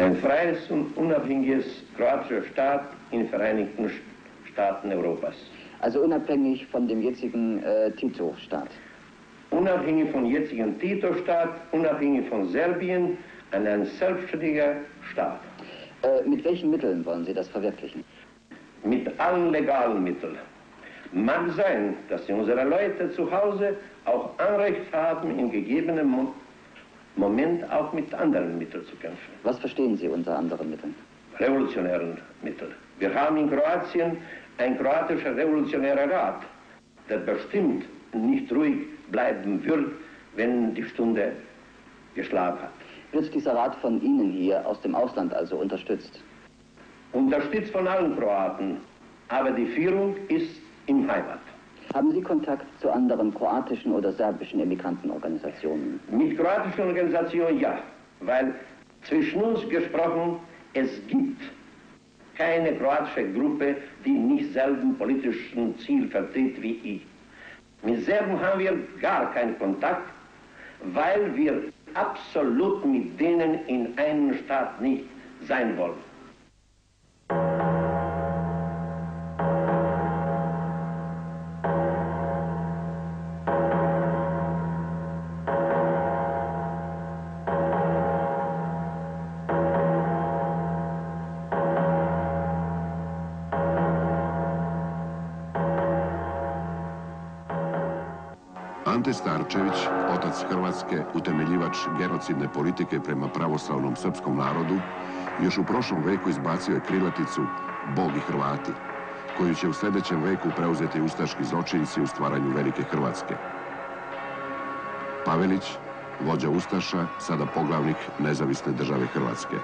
Ein freies und unabhängiges kroatischer Staat in Vereinigten Staaten Europas. Also unabhängig von dem jetzigen äh, Tito-Staat. Unabhängig von jetzigen Tito-Staat, unabhängig von Serbien, ein selbstständiger Staat. Äh, mit welchen Mitteln wollen Sie das verwirklichen? Mit allen legalen Mitteln. Mag sein, dass unsere Leute zu Hause auch Anrecht haben, in gegebenen Mo Moment auch mit anderen Mitteln zu kämpfen. Was verstehen Sie unter anderen Mitteln? Revolutionären Mitteln. Wir haben in Kroatien ein kroatischer revolutionärer Rat, der bestimmt nicht ruhig bleiben wird, wenn die Stunde geschlagen hat. Wird dieser Rat von Ihnen hier aus dem Ausland also unterstützt? Unterstützt von allen Kroaten, aber die Führung ist im Heimat. Haben Sie Kontakt zu anderen kroatischen oder serbischen Emigrantenorganisationen? Mit kroatischen Organisationen ja, weil zwischen uns gesprochen, es gibt keine kroatische Gruppe, die nicht selben politischen Ziel vertritt wie ich. Mit Serben haben wir gar keinen Kontakt, weil wir absolut mit denen in einem Staat nicht sein wollen. Ante Starčević, otac Hrvatske, utemeljivač genocidne politike prema pravoslavnom srpskom narodu, još u prošlom veku izbacio je krilaticu Bog i Hrvati, koju će u sljedećem veku preuzeti ustaški zločinci u stvaranju Velike Hrvatske. Pavelić, vođa Ustaša, sada poglavnik nezavisne države Hrvatske.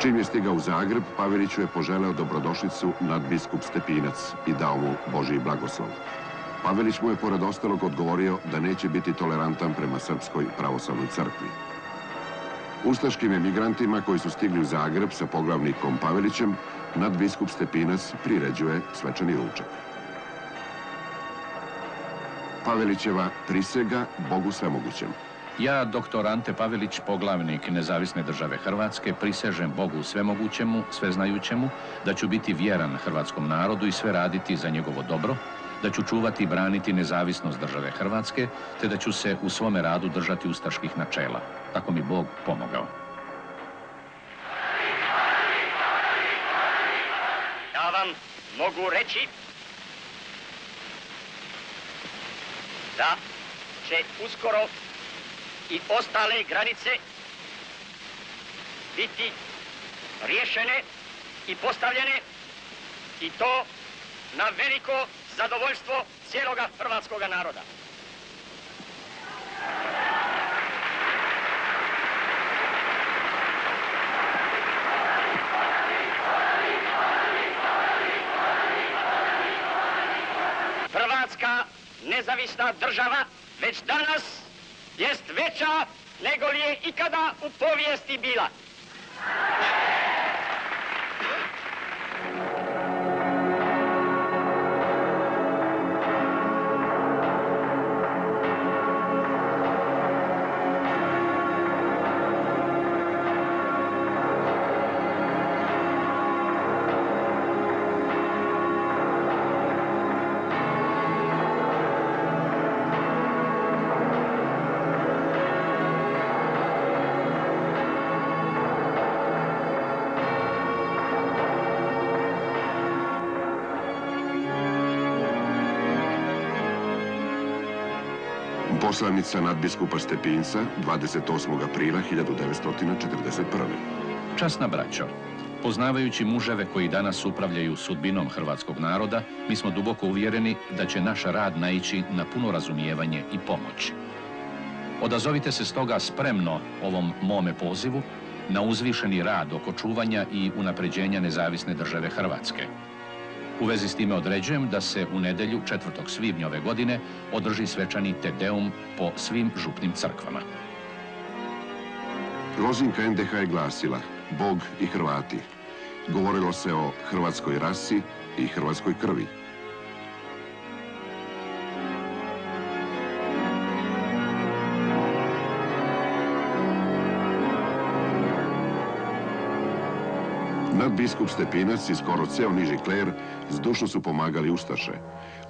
Čim je stigao u Zagreb, Paveliću je poželeo dobrodošlicu nadbiskup Stepinac i dao mu Božiji blagoslov. Pavelić mu je pored ostalog odgovorio da neće biti tolerantan prema Srpskoj pravoslavnoj crkvi. Ustaškim emigrantima koji su stigli u Zagreb sa poglavnikom Pavelićem, nadbiskup Stepinac priređuje svečani ručak. Pavelićeva prisega Bogu svemogućem. Ja, doktor Ante Pavelić, poglavnik Nezavisne države Hrvatske, prisežem Bogu svemogućemu, sveznajućemu, da ću biti vjeran hrvatskom narodu i sve raditi za njegovo dobro, da ću čuvati i braniti nezavisnost države Hrvatske, te da ću se u svome radu držati ustaških načela. Tako mi Bog pomogao. Ja vam mogu reći da će uskoro i ostale granice biti riješene i postavljene i to na veliko zadovoljstvo cijeloga hrvatskog naroda. Hrvatska nezavisna država već danas jest veća nego li je ikada u povijesti bila. Poslanica nadbiskupa Stepinca 28. aprila 1941. Časna braćo, poznavajući muževe koji danas upravljaju sudbinom hrvatskog naroda, mi smo duboko uvjereni da će naš rad naići na puno razumijevanje i pomoć. Odazovite se stoga spremno ovom mome pozivu na uzvišeni rad oko čuvanja i unapređenja nezavisne države Hrvatske. U vezi s time određujem da se u nedjelju 4. svibnja ove godine održi svečani tedeum po svim župnim crkvama. Lozinka NDH je glasila Bog i Hrvati. Govorilo se o hrvatskoj rasi i hrvatskoj krvi. Nadbiskup Stepinac i skoro ceo niži kler zdušno su pomagali Ustaše.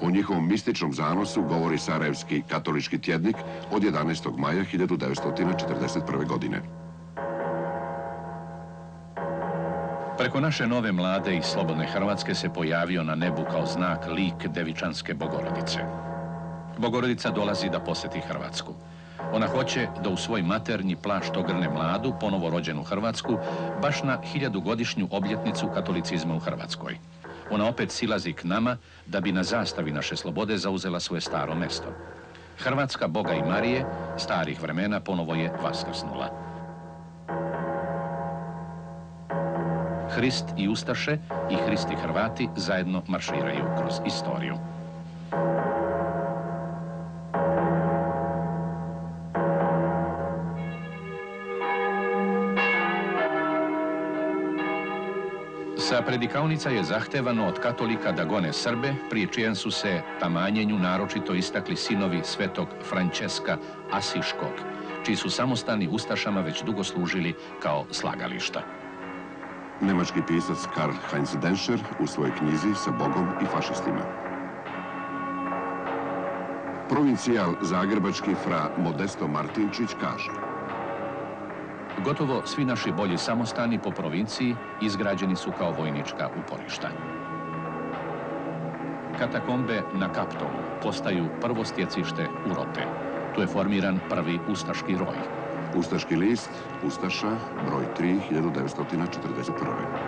O njihovom mističnom zanosu govori Sarajevski katolički tjednik od 11. maja 1941. godine. Preko naše nove mlade i slobodne Hrvatske se pojavio na nebu kao znak lik Devičanske Bogorodice. Bogorodica dolazi da posjeti Hrvatsku. Ona hoće da u svoj maternji plašt ogrne mladu, ponovo rođenu Hrvatsku, baš na hiljadugodišnju obljetnicu katolicizma u Hrvatskoj. Ona opet silazi k nama da bi na zastavi naše slobode zauzela svoje staro mesto. Hrvatska Boga i Marije, starih vremena, ponovo je vaskrsnula. Hrist i Ustaše i Hristi Hrvati zajedno marširaju kroz istoriju. Sa predikaonica je zahtevano od katolika da gone Srbe, prije čijem su se tamanjenju naročito istakli sinovi svetog Frančeska Asiškog, čiji su samostani Ustašama već dugo služili kao slagališta. Nemački pisac Karl Heinz Denscher u svojoj knjizi sa Bogom i fašistima. Provincijal zagrebački fra Modesto Martinčić kaže Gotovo svi naši bolji samostani po provinciji izgrađeni su kao vojnička uporišta. Katakombe na Kaptolu postaju prvo stjecište urote. Tu je formiran prvi ustaški roj. Ustaški list, Ustaša, broj 3, 1941.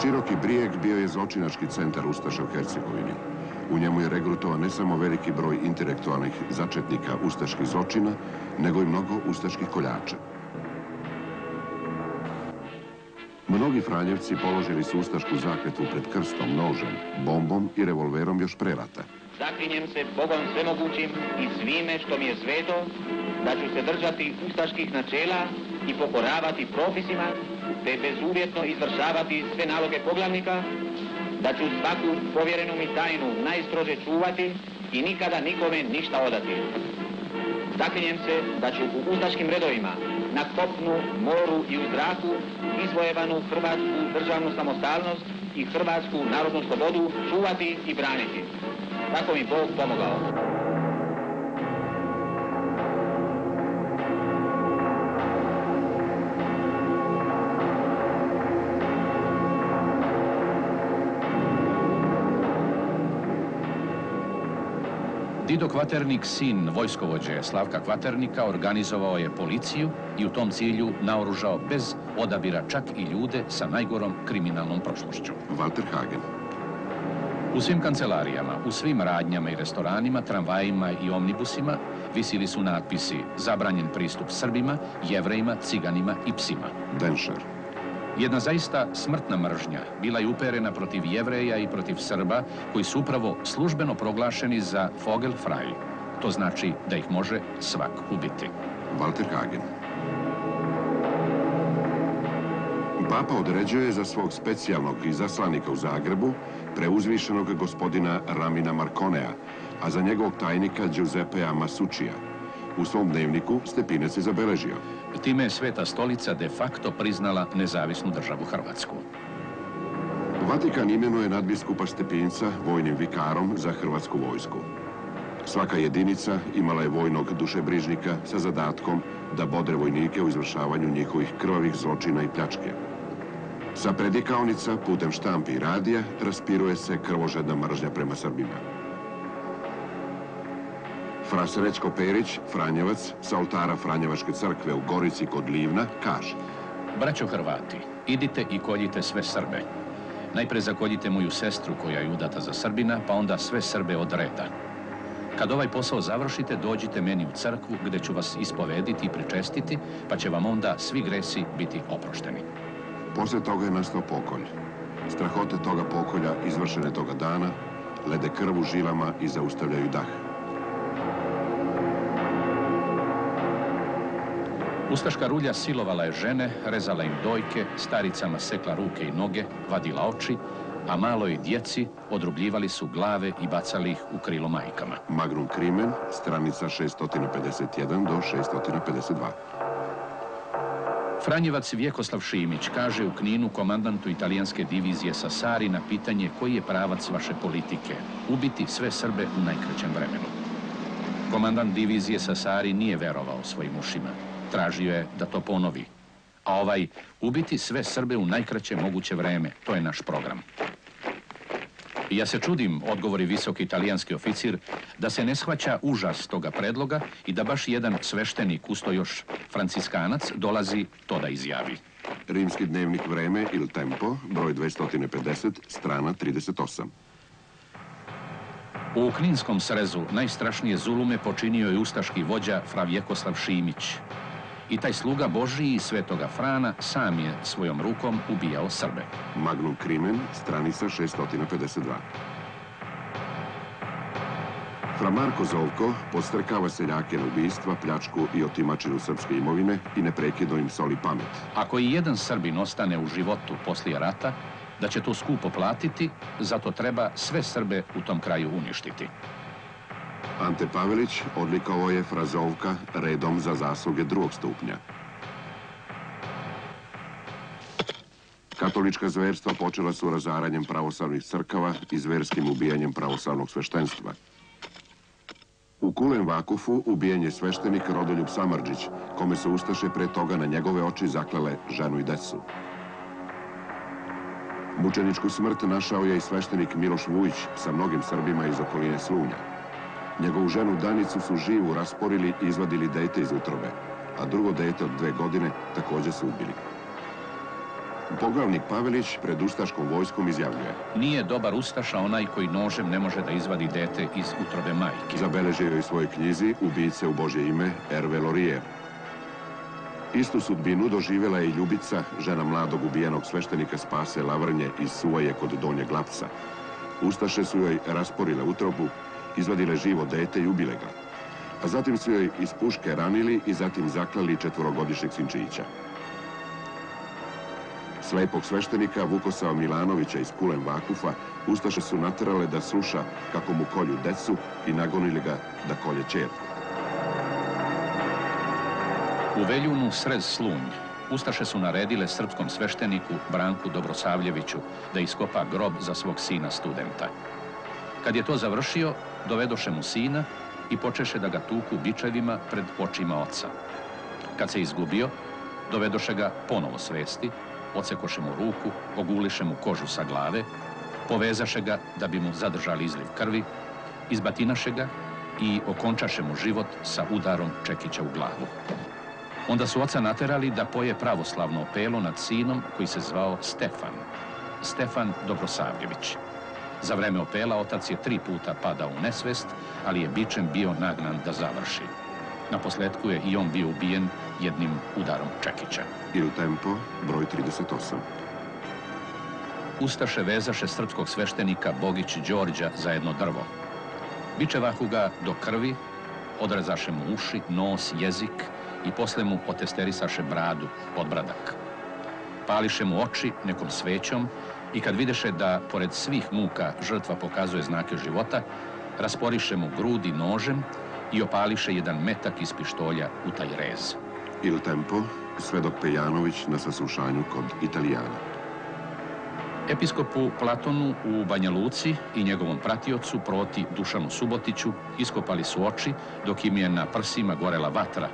Široki brijeg bio je zločinački centar Ustaša u Hercegovini. U njemu je regrutovao ne samo veliki broj intelektualnih začetnika ustaških zločina, nego i mnogo ustaških koljača. Mnogi Franjevci položili su ustašku zakletu pred krstom, nožem, bombom i revolverom još pre rata. Zaklinjem se Bogom svemogućim i svime što mi je sveto, da ću se držati ustaških načela i pokoravati propisima, te bezuvjetno izvršavati sve naloge poglavnika, da ću svaku povjerenu mi tajnu najstrože čuvati i nikada nikome ništa odati. Zaklinjem se da ću u ustaškim redovima na kopnu, moru i u zraku izvojevanu hrvatsku državnu samostalnost i hrvatsku narodnu slobodu čuvati i braniti. Tako mi Bog pomogao. Dido Kvaternik, sin vojskovođe Slavka Kvaternika, organizovao je policiju i u tom cilju naoružao bez odabira čak i ljude sa najgorom kriminalnom prošlošću. Walter Hagen. U svim kancelarijama, u svim radnjama i restoranima, tramvajima i omnibusima visili su natpisi zabranjen pristup Srbima, jevrejima, ciganima i psima. Denscher. Jedna zaista smrtna mržnja bila je uperena protiv jevreja i protiv Srba koji su upravo službeno proglašeni za Vogelfrei. To znači da ih može svak ubiti. Walter Hagen. Papa određuje za svog specijalnog izaslanika u Zagrebu preuzvišenog gospodina Ramina Markonea, a za njegovog tajnika Giuseppea Masučija. U svom dnevniku Stepinec je zabeležio. Time je Sveta stolica de facto priznala nezavisnu državu Hrvatsku. Vatikan imenuje nadbiskupa Stepinca vojnim vikarom za hrvatsku vojsku. Svaka jedinica imala je vojnog dušebrižnika sa zadatkom da bodre vojnike u izvršavanju njihovih krvavih zločina i pljačke. Sa predikaonica, putem štampi i radija, raspiruje se krvožedna mržnja prema Srbima. Fra Srećko Perić, Franjevac, sa oltara Franjevačke crkve u Gorici kod Livna, kaže Braćo Hrvati, idite i koljite sve Srbe. Najpre zakoljite moju sestru koja je udata za Srbina, pa onda sve Srbe od reda. Kad ovaj posao završite, dođite meni u crkvu gdje ću vas ispovediti i pričestiti, pa će vam onda svi gresi biti oprošteni. Poslije toga je nastao pokolj. Strahote toga pokolja izvršene toga dana lede krv u žilama i zaustavljaju dah. Ustaška rulja silovala je žene, rezala im dojke, staricama sekla ruke i noge, vadila oči, a maloj djeci odrubljivali su glave i bacali ih u krilo majkama. Magnum Crimen, stranica 651 do 652. Franjevac Vjekoslav Šimić kaže u Kninu komandantu italijanske divizije Sasari na pitanje koji je pravac vaše politike. Ubiti sve Srbe u najkraćem vremenu. Komandant divizije Sasari nije verovao svojim ušima. Tražio je da to ponovi. A ovaj, ubiti sve Srbe u najkraće moguće vreme, to je naš program. Ja se čudim, odgovori visoki italijanski oficir, da se ne shvaća užas toga predloga i da baš jedan sveštenik, usto još franciskanac, dolazi to da izjavi. Rimski dnevnik Vreme il Tempo, broj 250, strana 38. U Kninskom srezu najstrašnije zulume počinio je ustaški vođa Fra Vjekoslav Šimić. I taj sluga Božiji i svetoga Frana sam je svojom rukom ubijao Srbe. Magnum Crimen, stranica 652. Fra Marko Zovko podstrkava seljake na ubistva, pljačku i otimačinu srpske imovine i neprekidno im soli pamet. Ako i jedan Srbin ostane u životu poslije rata, da će to skupo platiti, zato treba sve Srbe u tom kraju uništiti. Ante Pavelić odlikovao je Frazovka redom za zasluge drugog stupnja. Katolička zverstva počela su razaranjem pravoslavnih crkava i zverskim ubijanjem pravoslavnog sveštenstva. U Kulen Vakufu ubijen je sveštenik Rodoljub Samarđić, kome su Ustaše pre toga na njegove oči zaklale ženu i decu. Mučeničku smrt našao je i sveštenik Miloš Vujić sa mnogim Srbima iz okoline Slunja. Njegovu ženu Danicu su živu rasporili i izvadili dete iz utrobe, a drugo dete od dve godine također su ubili. Poglavnik Pavelić pred Ustaškom vojskom izjavljuje. Nije dobar Ustaša onaj koji nožem ne može da izvadi dete iz utrobe majke. Zabeležio je u svojoj knjizi Ubice u Božje ime Erve Lorier. Istu sudbinu doživjela je i Ljubica, žena mladog ubijenog sveštenika Spase Lavrnje iz Suvaje kod Donjeg Lapca. Ustaše su joj rasporile utrobu, izvadile živo dete i ubile ga. A zatim su joj iz puške ranili i zatim zaklali četvorogodišnjeg sinčića. Slepog sveštenika Vukosava Milanovića iz Kulen Vakufa Ustaše su naterale da sluša kako mu kolju decu i nagonili ga da kolje čerku. U Veljunu srez Slunj Ustaše su naredile srpskom svešteniku Branku Dobrosavljeviću da iskopa grob za svog sina studenta. Kad je to završio, dovedoše mu sina i počeše da ga tuku bičevima pred očima oca. Kad se izgubio, dovedoše ga ponovo svesti, ocekoše mu ruku, oguliše mu kožu sa glave, povezaše ga da bi mu zadržali izliv krvi, izbatinaše ga i okončaše mu život sa udarom čekića u glavu. Onda su oca naterali da poje pravoslavno opelo nad sinom koji se zvao Stefan. Stefan Dobrosavljević. Za vreme opela otac je tri puta padao u nesvest, ali je bičem bio nagnan da završi. Na posljedku je i on bio ubijen jednim udarom Čekića. Il Tempo, broj 38. Ustaše vezaše srpskog sveštenika Bogić Đorđa za jedno drvo. Bičevahu ga do krvi, odrezaše mu uši, nos, jezik i posle mu otesterisaše bradu, podbradak. Pališe mu oči nekom svećom i kad videše da, pored svih muka, žrtva pokazuje znake života, rasporiše mu grudi nožem i opališe jedan metak iz pištolja u taj rez. Il Tempo, svedok Pejanović na saslušanju kod Italijana. Episkopu Platonu u Banja Luci i njegovom pratiocu proti Dušanu Subotiću iskopali su oči dok im je na prsima gorela vatra.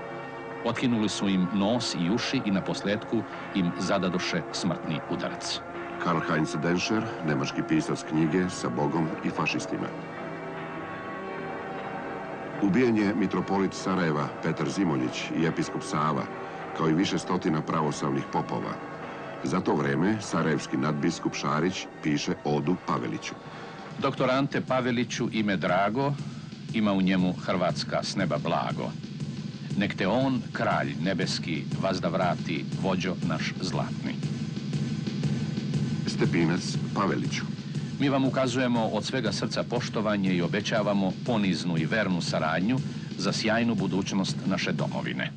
Otkinuli su im nos i uši i na posljedku im zadadoše smrtni udarac. Karl Heinz Denscher, nemački pisac knjige sa Bogom i fašistima. Ubijen je mitropolit Sarajeva Petar Zimoljić i episkop Sava, kao i više stotina pravoslavnih popova. Za to vreme sarajevski nadbiskup Šarić piše odu Paveliću. Doktor Ante Paveliću ime drago, ima u njemu Hrvatska s neba blago. Nek te on, kralj nebeski, vazda vrati, vođo naš zlatni. Stepinac Paveliću. Mi vam ukazujemo od svega srca poštovanje i obećavamo poniznu i vernu saradnju za sjajnu budućnost naše domovine.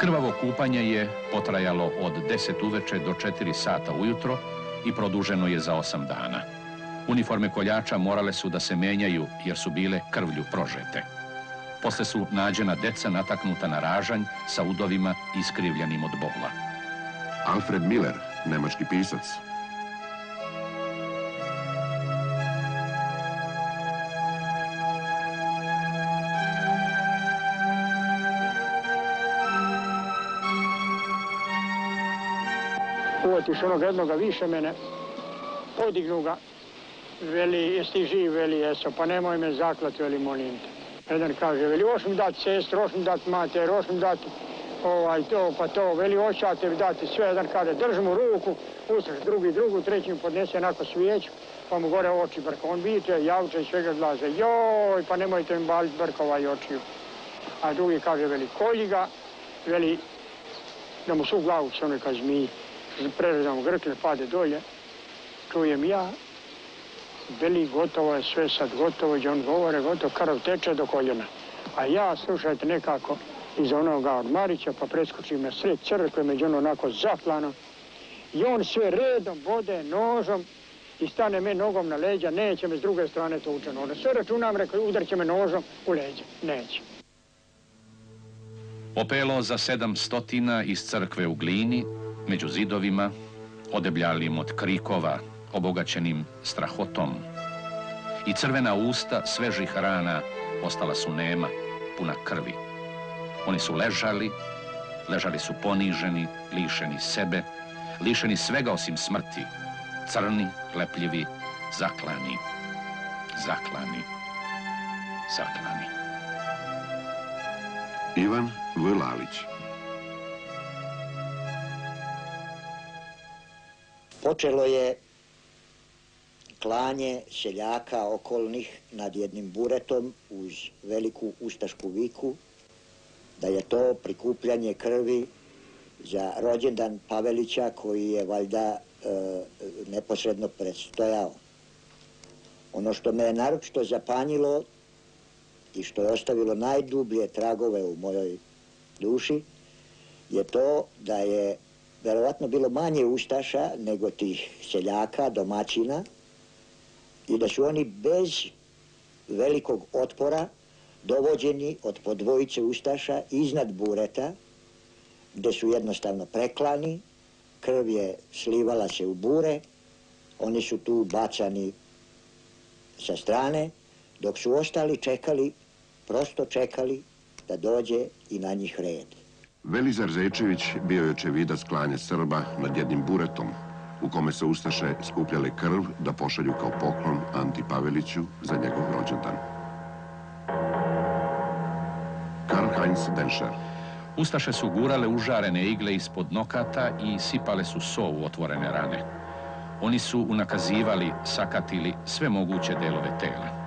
Krvavo kupanje je potrajalo od 10 uveče do 4 sata ujutro i produženo je za 8 dana. Uniforme koljača morale su da se menjaju jer su bile krvlju prožete. Posle su nađena deca nataknuta na ražanj sa udovima iskrivljenim od bola. Alfred Miller, nemački pisac, Uvetiš onog jednoga više mene, podignu ga, veli, jesi živ, veli, jeso, pa nemoj me zaklati, veli, molim te. Jedan kaže, veli, hoš mi dati sestru, hoš mi dati mater, hoš mi dati ovaj, to, pa to, veli, hoću ja tebi dati sve, jedan kaže, drži mu ruku, ustaš drugi drugu, treći mu podnese onako svijeću, pa mu gore oči brko. On vidite, javče i svega glaze, joj, pa nemojte mi baliti brkova i očiju. A drugi kaže, veli, kolji ga, veli, da mu su glavu se neka zmiji. Prerezamo grkle, pade dolje, čujem ja, veli, gotovo je sve sad gotovo, i on govore, gotovo, krv teče do koljena. A ja, slušajte, nekako iz onoga od Marića, pa preskočim na sred crkve, među ono onako zaplano. I on sve redom bode nožom i stane me nogom na leđa, neće me s druge strane tuče nožom. Sve računam, rekao, udar će me nožom u leđa. Neće. Opelo za sedam stotina iz crkve u glini, među zidovima, odebljalim od krikova, obogaćenim strahotom. I crvena usta svežih rana ostala su nema, puna krvi. Oni su ležali, ležali su poniženi, lišeni sebe, lišeni svega osim smrti, crni, lepljivi, zaklani, zaklani, zaklani. Ivan V. Lalić. Počelo je klanje seljaka okolnih nad jednim buretom uz veliku ustašku viku, da je to prikupljanje krvi za rođendan Pavelića koji je valjda e, neposredno predstojao. Ono što me je naročito zapanjilo i što je ostavilo najdublje tragove u mojoj duši je to da je verovatno bilo manje ustaša nego tih seljaka, domaćina i da su oni bez velikog otpora dovođeni od podvojice ustaša iznad bureta gdje su jednostavno preklani, krv je slivala se u bure, oni su tu bacani sa strane, dok su ostali čekali, prosto čekali da dođe i na njih red. Velizar Zečević bio je očevidac klanja Srba nad jednim buretom, u kome se Ustaše skupljale krv da pošalju kao poklon Anti Paveliću za njegov rođendan. Karl Heinz Denscher. Ustaše su gurale užarene igle ispod nokata i sipale su so u otvorene rane. Oni su unakazivali, sakatili sve moguće delove tela.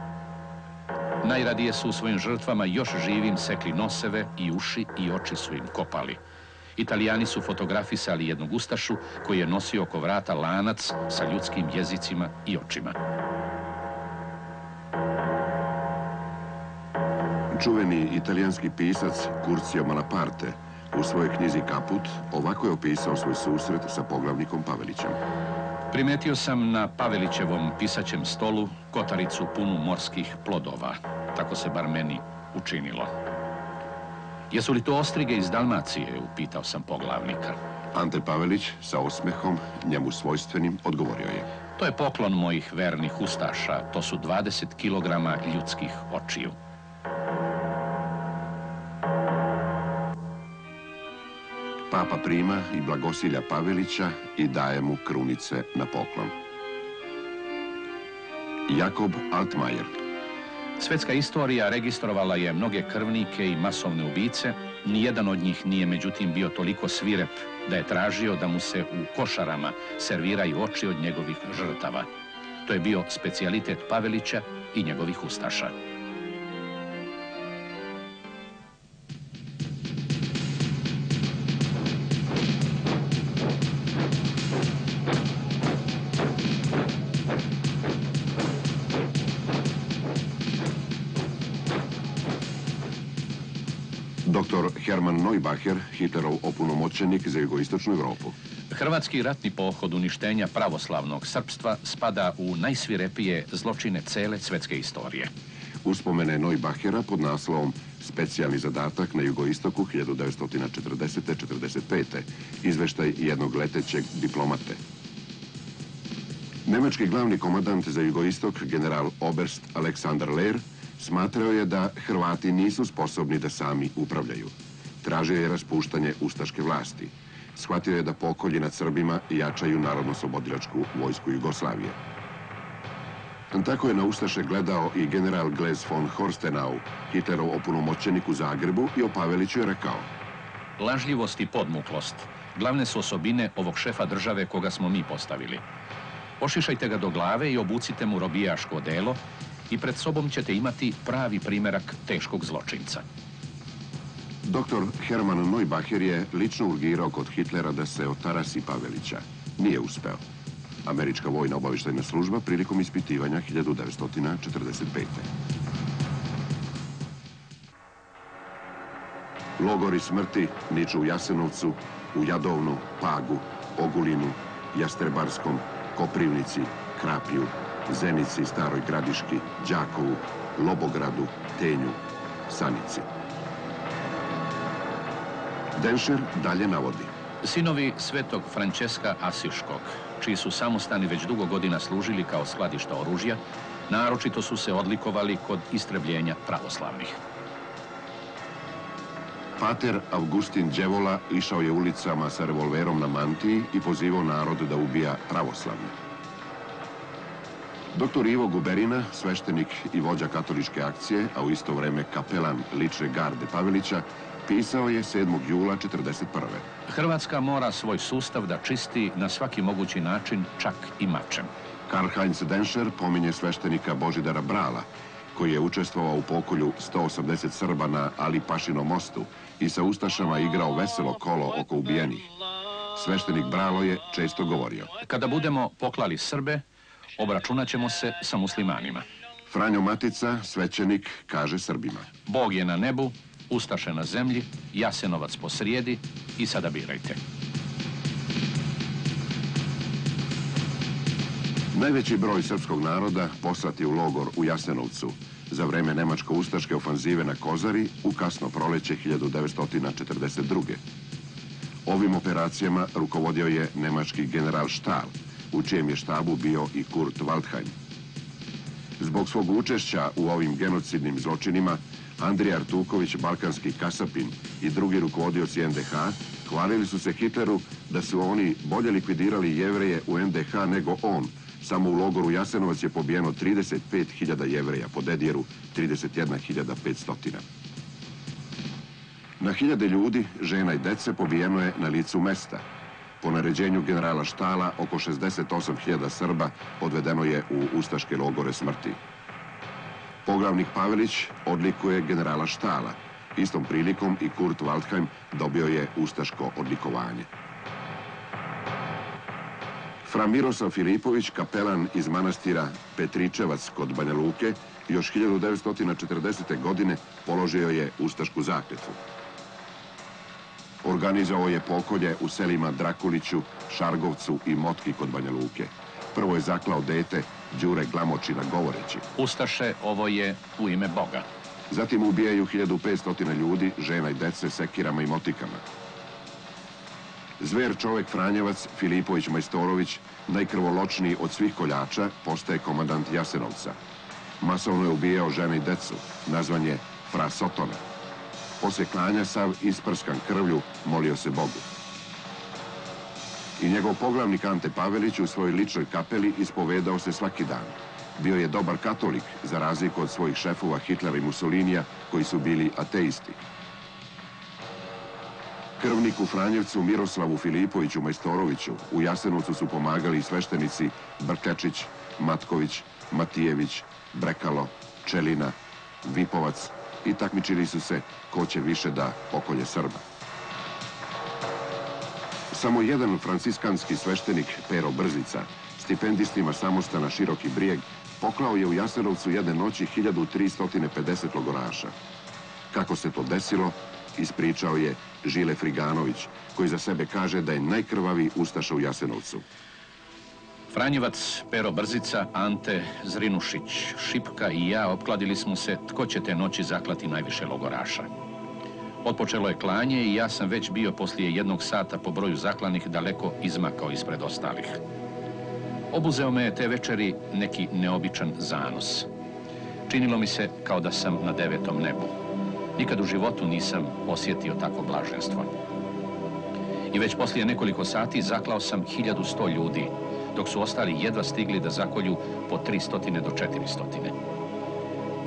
Najradije su u svojim žrtvama još živim sekli noseve i uši i oči su im kopali. Italijani su fotografisali jednog ustašu koji je nosio oko vrata lanac sa ljudskim jezicima i očima. Čuveni italijanski pisac Curcio Malaparte u svojoj knjizi Kaput ovako je opisao svoj susret sa poglavnikom Pavelićem. Primetio sam na Pavelićevom pisaćem stolu kotaricu punu morskih plodova. Tako se bar meni učinilo. Jesu li to ostrige iz Dalmacije, upitao sam poglavnika. Ante Pavelić sa osmehom, njemu svojstvenim, odgovorio je. To je poklon mojih vernih ustaša, to su 20 kilograma ljudskih očiju. Papa prima i blagosilja Pavelića i daje mu krunice na poklon. Jakob Altmajer. Svetska istorija registrovala je mnoge krvnike i masovne ubice, nijedan od njih nije međutim bio toliko svirep da je tražio da mu se u košarama serviraju oči od njegovih žrtava. To je bio specijalitet Pavelića i njegovih ustaša. Herman Neubacher, Hitlerov opunomoćenik za jugoistočnu Europu. Hrvatski ratni pohod uništenja pravoslavnog srpstva spada u najsvirepije zločine cele svetske istorije. Uspomene Neubachera pod naslovom Specijalni zadatak na jugoistoku 1940-45. Izveštaj jednog letećeg diplomate. Nemački glavni komandant za jugoistok, general Oberst Aleksandar Lehr, smatrao je da Hrvati nisu sposobni da sami upravljaju. Tražio je raspuštanje ustaške vlasti. Shvatio je da pokolji nad Srbima jačaju narodno-slobodilačku vojsku Jugoslavije. Tako je na Ustaše gledao i general Glez von Horstenau, Hitlerov opunomoćenik u Zagrebu i o Paveliću je rekao Lažljivost i podmuklost glavne su osobine ovog šefa države koga smo mi postavili. Ošišajte ga do glave i obucite mu robijaško delo i pred sobom ćete imati pravi primjerak teškog zločinca. Doktor Herman Neubacher je lično urgirao kod Hitlera da se otarasi Pavelića. Nije uspeo. Američka vojna obavištajna služba prilikom ispitivanja 1945. Logori smrti niču u Jasenovcu, u Jadovnu, Pagu, Ogulinu, Jastrebarskom, Koprivnici, Krapju, Zenici, Staroj Gradiški, Đakovu, Lobogradu, Tenju, Sanici. Denšer dalje navodi. Sinovi svetog Frančeska Asiškog, čiji su samostani već dugo godina služili kao skladišta oružja, naročito su se odlikovali kod istrebljenja pravoslavnih. Pater Augustin Đevola išao je ulicama sa revolverom na mantiji i pozivao narod da ubija pravoslavne. Doktor Ivo Guberina, sveštenik i vođa katoličke akcije, a u isto vreme kapelan lične garde Pavelića, pisao je 7. jula 1941. Hrvatska mora svoj sustav da čisti na svaki mogući način, čak i mačem. Karl-Heinz Denscher pominje sveštenika Božidara Brala, koji je učestvovao u pokolju 180 Srba na Ali Pašinom mostu i sa Ustašama igrao veselo kolo oko ubijenih. Sveštenik Bralo je često govorio. Kada budemo poklali Srbe, obračunat ćemo se sa muslimanima. Franjo Matica, svećenik, kaže Srbima. Bog je na nebu, Ustaše na zemlji, Jasenovac po srijedi i sada birajte. Najveći broj srpskog naroda poslati u logor u Jasenovcu za vreme nemačko-ustaške ofanzive na Kozari u kasno proleće 1942. Ovim operacijama rukovodio je nemački general Stahl, u čijem je štabu bio i Kurt Waldheim. Zbog svog učešća u ovim genocidnim zločinima, Andrija Artuković, balkanski kasapin i drugi rukovodioci NDH hvalili su se Hitleru da su oni bolje likvidirali jevreje u NDH nego on. Samo u logoru Jasenovac je pobijeno 35.000 jevreja, po Dedjeru 31.500. Na hiljade ljudi, žena i dece pobijeno je na licu mesta. Po naređenju generala Štala, oko 68.000 Srba odvedeno je u ustaške logore smrti. Poglavnik Pavelić odlikuje generala Štala. Istom prilikom i Kurt Waldheim dobio je ustaško odlikovanje. Fra Miroslav Filipović, kapelan iz manastira Petričevac kod Banja Luke, još 1940. godine položio je ustašku zakletvu. Organizovao je pokolje u selima Drakuliću, Šargovcu i Motki kod Banja Luke. Prvo je zaklao dete Đure Glamočina govoreći. Ustaše, ovo je u ime Boga. Zatim ubijaju 1500 ljudi, žena i dece, sekirama i motikama. Zver čovek Franjevac, Filipović Majstorović, najkrvoločniji od svih koljača, postaje komandant Jasenovca. Masovno je ubijao žene i decu, nazvan je Fra Sotona. Poslije klanja sav isprskan krvlju, molio se Bogu. I njegov poglavnik Ante Pavelić u svojoj ličnoj kapeli ispovedao se svaki dan. Bio je dobar katolik, za razliku od svojih šefova Hitlera i Mussolinija, koji su bili ateisti. Krvniku Franjevcu Miroslavu Filipoviću Majstoroviću u Jasenovcu su pomagali sveštenici Brkačić, Matković, Matijević, Brekalo, Čelina, Vipovac i takmičili su se ko će više da pokolje Srba. Samo jedan franciskanski sveštenik, Pero Brzica, stipendistima samostana Široki brijeg, poklao je u Jasenovcu jedne noći 1350 logoraša. Kako se to desilo, ispričao je Žile Friganović, koji za sebe kaže da je najkrvaviji Ustaša u Jasenovcu. Franjevac, Pero Brzica, Ante, Zrinušić, Šipka i ja opkladili smo se tko će te noći zaklati najviše logoraša. Otpočelo je klanje i ja sam već bio poslije jednog sata po broju zaklanih daleko izmakao ispred ostalih. Obuzeo me je te večeri neki neobičan zanos. Činilo mi se kao da sam na devetom nebu. Nikad u životu nisam osjetio takvo blaženstvo. I već poslije nekoliko sati zaklao sam 1100 ljudi, dok su ostali jedva stigli da zakolju po 300 do 400.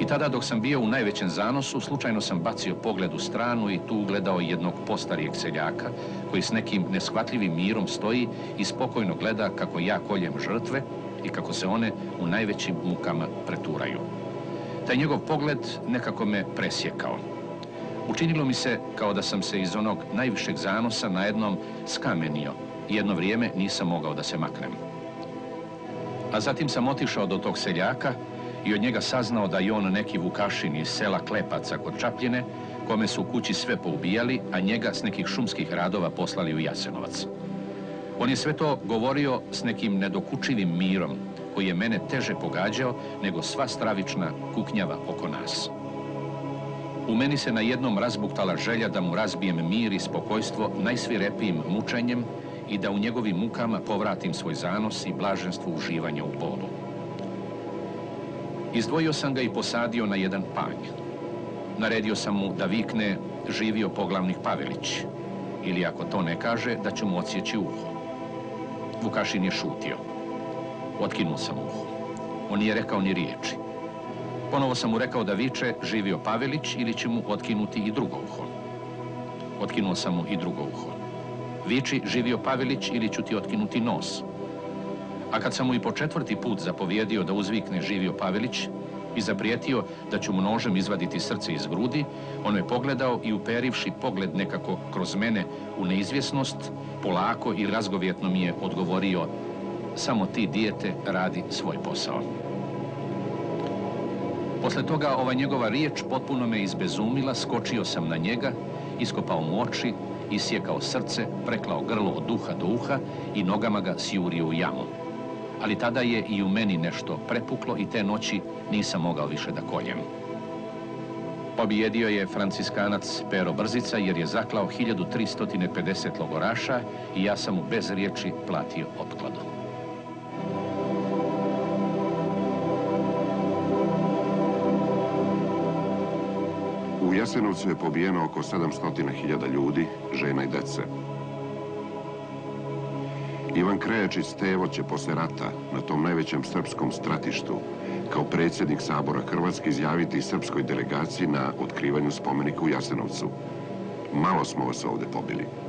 I tada dok sam bio u najvećem zanosu, slučajno sam bacio pogled u stranu i tu ugledao jednog postarijeg seljaka koji s nekim neshvatljivim mirom stoji i spokojno gleda kako ja koljem žrtve i kako se one u najvećim mukama preturaju. Taj njegov pogled nekako me presjekao. Učinilo mi se kao da sam se iz onog najvišeg zanosa na jednom skamenio i jedno vrijeme nisam mogao da se maknem. A zatim sam otišao do tog seljaka i od njega saznao da je on neki Vukašin iz sela Klepaca kod Čapljine, kome su u kući sve poubijali, a njega s nekih šumskih radova poslali u Jasenovac. On je sve to govorio s nekim nedokučivim mirom, koji je mene teže pogađao nego sva stravična kuknjava oko nas. U meni se na jednom razbuktala želja da mu razbijem mir i spokojstvo najsvirepijim mučenjem i da u njegovim mukama povratim svoj zanos i blaženstvo uživanja u bolu. Izdvojio sam ga i posadio na jedan panj. Naredio sam mu da vikne živio poglavnik Pavelić, ili ako to ne kaže, da ću mu odsjeći uho. Vukašin je šutio. Otkinuo sam uho. On nije rekao ni riječi. Ponovo sam mu rekao da viče živio Pavelić ili će mu otkinuti i drugo uho. Otkinuo sam mu i drugo uho. Viči živio Pavelić ili ću ti otkinuti nos. A kad sam mu i po četvrti put zapovjedio da uzvikne živio Pavelić i zaprijetio da ću mu nožem izvaditi srce iz grudi, on me pogledao i uperivši pogled nekako kroz mene u neizvjesnost, polako i razgovjetno mi je odgovorio samo ti dijete radi svoj posao. Posle toga ova njegova riječ potpuno me izbezumila, skočio sam na njega, iskopao mu oči, isjekao srce, preklao grlo od duha do uha i nogama ga sjurio u jamu. Ali tada je i u meni nešto prepuklo i te noći nisam mogao više da koljem. Pobijedio je franciskanac Pero Brzica jer je zaklao 1350 logoraša i ja sam mu bez riječi platio opkladu. U Jasenovcu je pobijeno oko 700.000 ljudi, žena i dece. Ivan Krejačić Stevo će posle rata na tom najvećem srpskom stratištu kao predsjednik Sabora Hrvatske izjaviti srpskoj delegaciji na otkrivanju spomenika u Jasenovcu. Malo smo vas ovde pobili.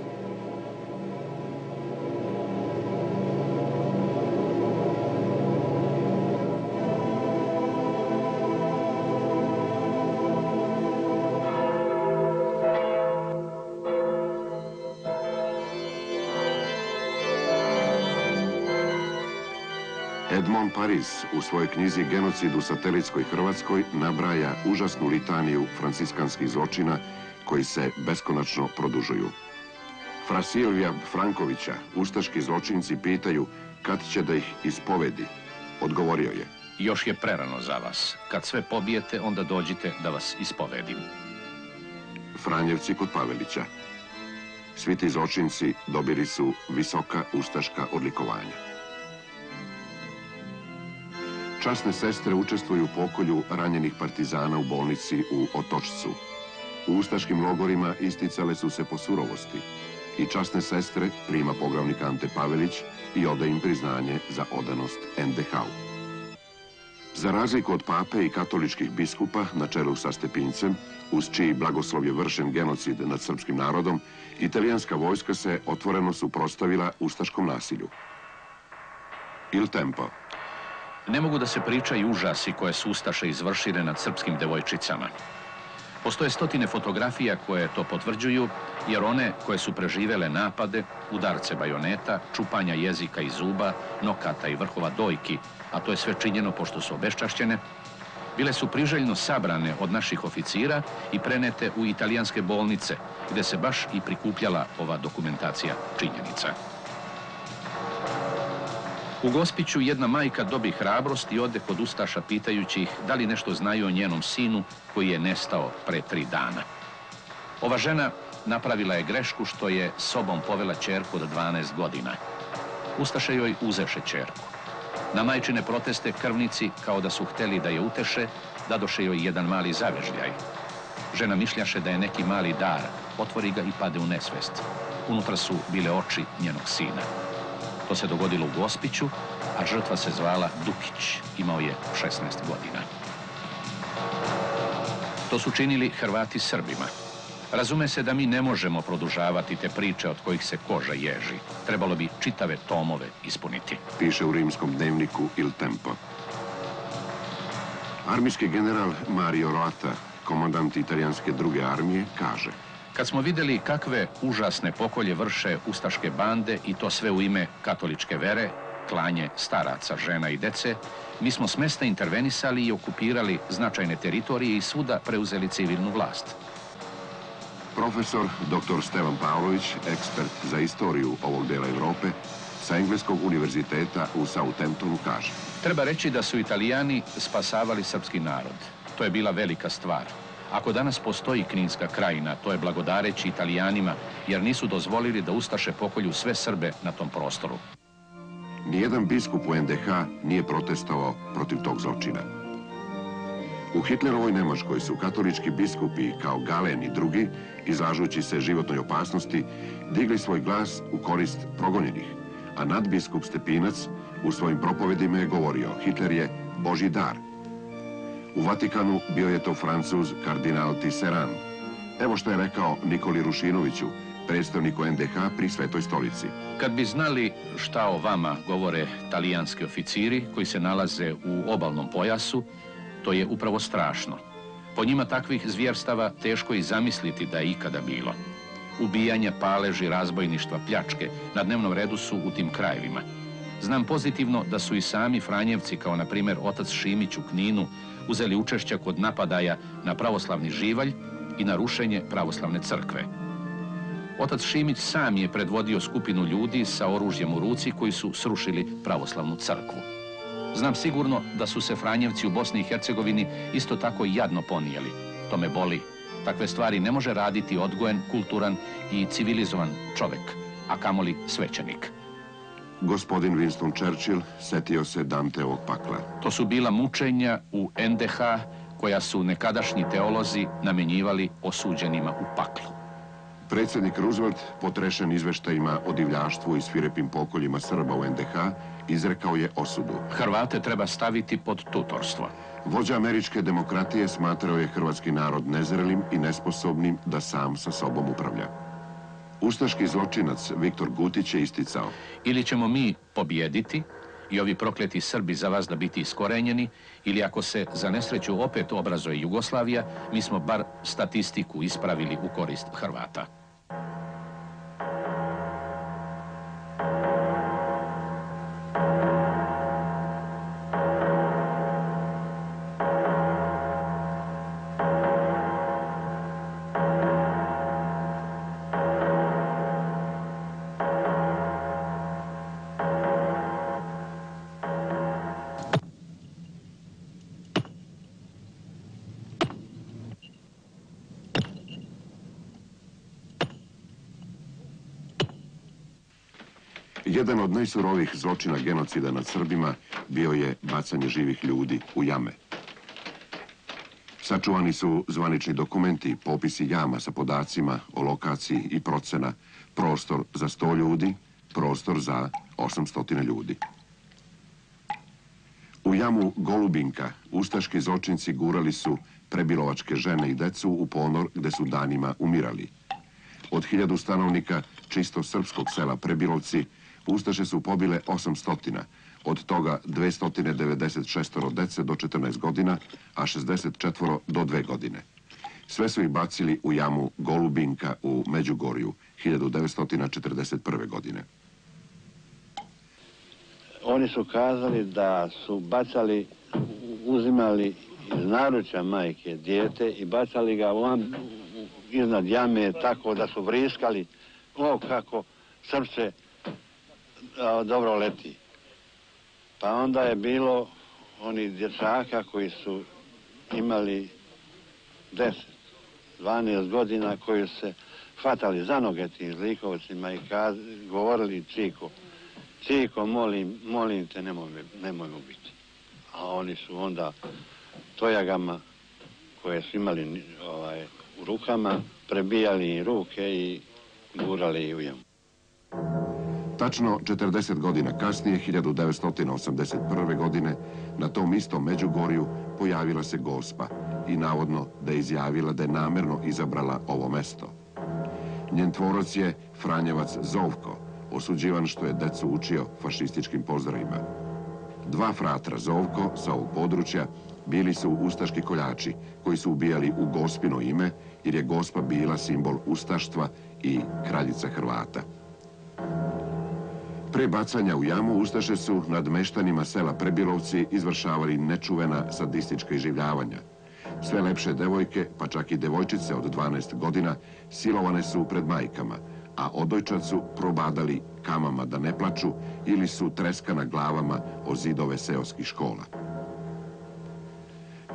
Edmond Paris u svojoj knjizi Genocid u satelitskoj Hrvatskoj nabraja užasnu litaniju franciskanskih zločina koji se beskonačno produžuju. Fra Silvija Frankovića, ustaški zločinci pitaju kad će da ih ispovedi. Odgovorio je. Još je prerano za vas. Kad sve pobijete, onda dođite da vas ispovedim. Franjevci kod Pavelića. Svi ti zločinci dobili su visoka ustaška odlikovanja. Časne sestre učestvuju u pokolju ranjenih partizana u bolnici u Otočcu. U ustaškim logorima isticale su se po surovosti i časne sestre prima poglavnik Ante Pavelić i oda im priznanje za odanost NDH-u. Za razliku od pape i katoličkih biskupa na čelu sa Stepincem, uz čiji blagoslov je vršen genocid nad srpskim narodom, italijanska vojska se otvoreno suprostavila ustaškom nasilju. Il tempo. Ne mogu da se pričaju užasi koje su Ustaše izvršile nad srpskim devojčicama. Postoje stotine fotografija koje to potvrđuju, jer one koje su preživele napade, udarce bajoneta, čupanja jezika i zuba, nokata i vrhova dojki, a to je sve činjeno pošto su obeščašćene, Bile su priželjno sabrane od naših oficira i prenete u italijanske bolnice, gdje se baš i prikupljala ova dokumentacija činjenica. U Gospiću jedna majka dobi hrabrost i ode kod Ustaša pitajući ih da li nešto znaju o njenom sinu koji je nestao pre tri dana. Ova žena napravila je grešku što je sobom povela čerku od 12 godina. Ustaše joj uzeše čerku. Na majčine proteste krvnici, kao da su hteli da je uteše, dadoše joj jedan mali zavežljaj. Žena mišljaše da je neki mali dar, otvori ga i pade u nesvest. Unutra su bile oči njenog sina. To se dogodilo u Gospiću, a žrtva se zvala Dukić. Imao je 16 godina. To su činili Hrvati Srbima. Razume se da mi ne možemo produžavati te priče od kojih se koža ježi. Trebalo bi čitave tomove ispuniti. Piše u rimskom dnevniku Il Tempo. Armijski general Mario Roata, komandant italijanske druge armije, kaže Kad smo vidjeli kakve užasne pokolje vrše ustaške bande i to sve u ime katoličke vere, klanje staraca, žena i dece, mi smo s mesta intervenisali i okupirali značajne teritorije i svuda preuzeli civilnu vlast. Profesor dr. Stevan Pavlović, ekspert za istoriju ovog dela Europe, sa Engleskog univerziteta u Southamptonu kaže. Treba reći da su Italijani spasavali srpski narod. To je bila velika stvar. Ako danas postoji Kninska krajina, to je blagodareći Italijanima, jer nisu dozvolili da Ustaše pokolju sve Srbe na tom prostoru. Nijedan biskup u NDH nije protestovao protiv tog zločina. U Hitlerovoj Nemačkoj su katolički biskupi kao Galen i drugi, izlažući se životnoj opasnosti, digli svoj glas u korist progonjenih, a nadbiskup Stepinac u svojim propovedima je govorio Hitler je Boži dar. U Vatikanu bio je to francuz kardinal Tisserand. Evo što je rekao Nikoli Rušinoviću, predstavniku NDH pri Svetoj stolici. Kad bi znali šta o vama govore talijanski oficiri koji se nalaze u obalnom pojasu, to je upravo strašno. Po njima takvih zvjerstava teško i zamisliti da je ikada bilo. Ubijanje, paleži, razbojništva, pljačke na dnevnom redu su u tim krajevima. Znam pozitivno da su i sami Franjevci, kao na primjer otac Šimić u Kninu, uzeli učešća kod napadaja na pravoslavni živalj i na rušenje pravoslavne crkve. Otac Šimić sam je predvodio skupinu ljudi sa oružjem u ruci koji su srušili pravoslavnu crkvu. Znam sigurno da su se Franjevci u Bosni i Hercegovini isto tako jadno ponijeli. To me boli. Takve stvari ne može raditi odgojen, kulturan i civilizovan čovjek, a kamoli svećenik. Gospodin Winston Churchill setio se Danteovog pakla. To su bila mučenja u NDH koja su nekadašnji teolozi namenjivali osuđenima u paklu. Predsjednik Roosevelt, potrešen izveštajima o divljaštvu i svirepim pokoljima Srba u NDH, izrekao je osudu. Hrvate treba staviti pod tutorstvo. Vođa američke demokratije smatrao je hrvatski narod nezrelim i nesposobnim da sam sa sobom upravlja. Ustaški zločinac Viktor Gutić je isticao. Ili ćemo mi pobjediti i ovi prokleti Srbi za vas da biti iskorenjeni, ili ako se za nesreću opet obrazuje Jugoslavija, mi smo bar statistiku ispravili u korist Hrvata. Od najsurovih zločina genocida nad Srbima bio je bacanje živih ljudi u jame. Sačuvani su zvanični dokumenti, popisi jama sa podacima o lokaciji i procena, prostor za 100 ljudi, prostor za 800 ljudi. U jamu Golubinka ustaški zločinci gurali su prebilovačke žene i decu u ponor gde su danima umirali. Od hiljadu stanovnika čisto srpskog sela Prebilovci Ustaše su pobile 800, od toga 296 dece do 14 godina, a 64 do 2 godine. Sve su ih bacili u jamu Golubinka u Međugorju 1941. godine. Oni su kazali da su bacali, uzimali iz naručja majke dijete i bacali ga van iznad jame tako da su vriskali. O, kako srce a, dobro leti. Pa onda je bilo oni dječaka koji su imali 10, 12 godina koji se hvatali za noge tim zlikovcima i govorili Čiko, Čiko, molim, molim te, nemoj, nemoj mu biti. A oni su onda tojagama koje su imali ovaj, u rukama, prebijali ruke i gurali ih u jamu. Tačno 40 godina kasnije, 1981. godine, na tom istom Međugorju pojavila se Gospa i navodno da je izjavila da je namerno izabrala ovo mesto. Njen tvorac je Franjevac Zovko, osuđivan što je decu učio fašističkim pozdravima. Dva fratra Zovko sa ovog područja bili su ustaški koljači koji su ubijali u Gospino ime jer je Gospa bila simbol ustaštva i kraljica Hrvata. Pre bacanja u jamu Ustaše su nad meštanima sela Prebilovci izvršavali nečuvena sadistička iživljavanja. Sve lepše devojke, pa čak i devojčice od 12 godina, silovane su pred majkama, a odojčad su probadali kamama da ne plaču ili su treskana glavama o zidove seoskih škola.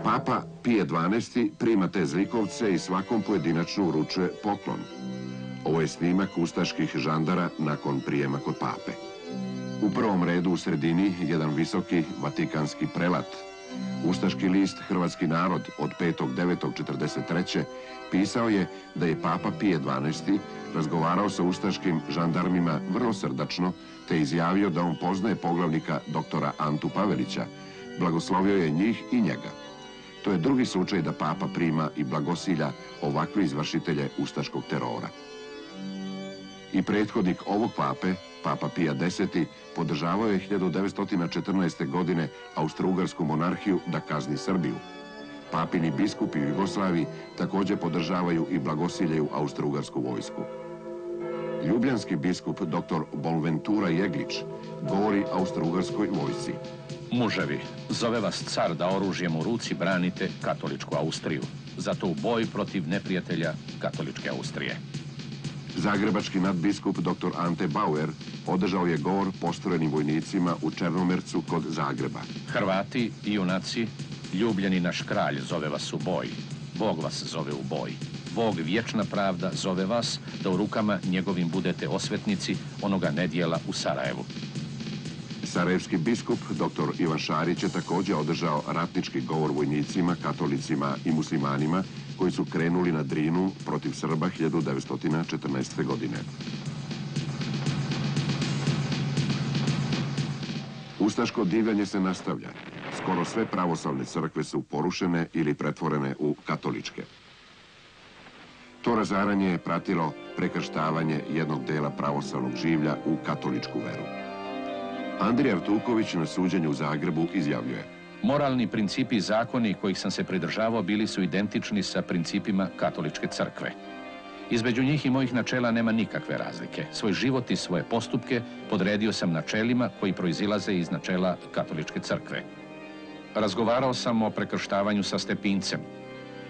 Papa Pije XII prima te zlikovce i svakom pojedinačno uručuje poklon. Ovo je snimak ustaških žandara nakon prijema kod pape. U prvom redu u sredini jedan visoki vatikanski prelat. Ustaški list Hrvatski narod od 5.9.43. pisao je da je papa Pije XII razgovarao sa ustaškim žandarmima vrlo srdačno te izjavio da on poznaje poglavnika doktora Antu Pavelića. Blagoslovio je njih i njega. To je drugi slučaj da papa prima i blagosilja ovakve izvršitelje ustaškog terora. I prethodnik ovog pape, papa Pija X, podržavao je 1914. godine Austro-Ugarsku monarhiju da kazni Srbiju. Papini biskupi u Jugoslaviji također podržavaju i blagosiljaju Austro-Ugarsku vojsku. Ljubljanski biskup dr. Bonventura Jeglić govori Austro-Ugarskoj vojsci. Muževi, zove vas car da oružjem u ruci branite katoličku Austriju. Zato u boj protiv neprijatelja katoličke Austrije. Zagrebački nadbiskup dr. Ante Bauer održao je govor postrojenim vojnicima u Černomercu kod Zagreba. Hrvati i junaci, ljubljeni naš kralj zove vas u boj. Bog vas zove u boj. Bog vječna pravda zove vas da u rukama njegovim budete osvetnici onoga nedjela u Sarajevu. Sarajevski biskup dr. Ivan Šarić je također održao ratnički govor vojnicima, katolicima i muslimanima koji su krenuli na Drinu protiv Srba 1914. godine. Ustaško divljanje se nastavlja. Skoro sve pravoslavne crkve su porušene ili pretvorene u katoličke. To razaranje je pratilo prekrštavanje jednog dela pravoslavnog življa u katoličku veru. Andrija Artuković na suđenju u Zagrebu izjavljuje. Moralni principi i zakoni kojih sam se pridržavao bili su identični sa principima katoličke crkve. Između njih i mojih načela nema nikakve razlike. Svoj život i svoje postupke podredio sam načelima koji proizilaze iz načela katoličke crkve. Razgovarao sam o prekrštavanju sa Stepincem.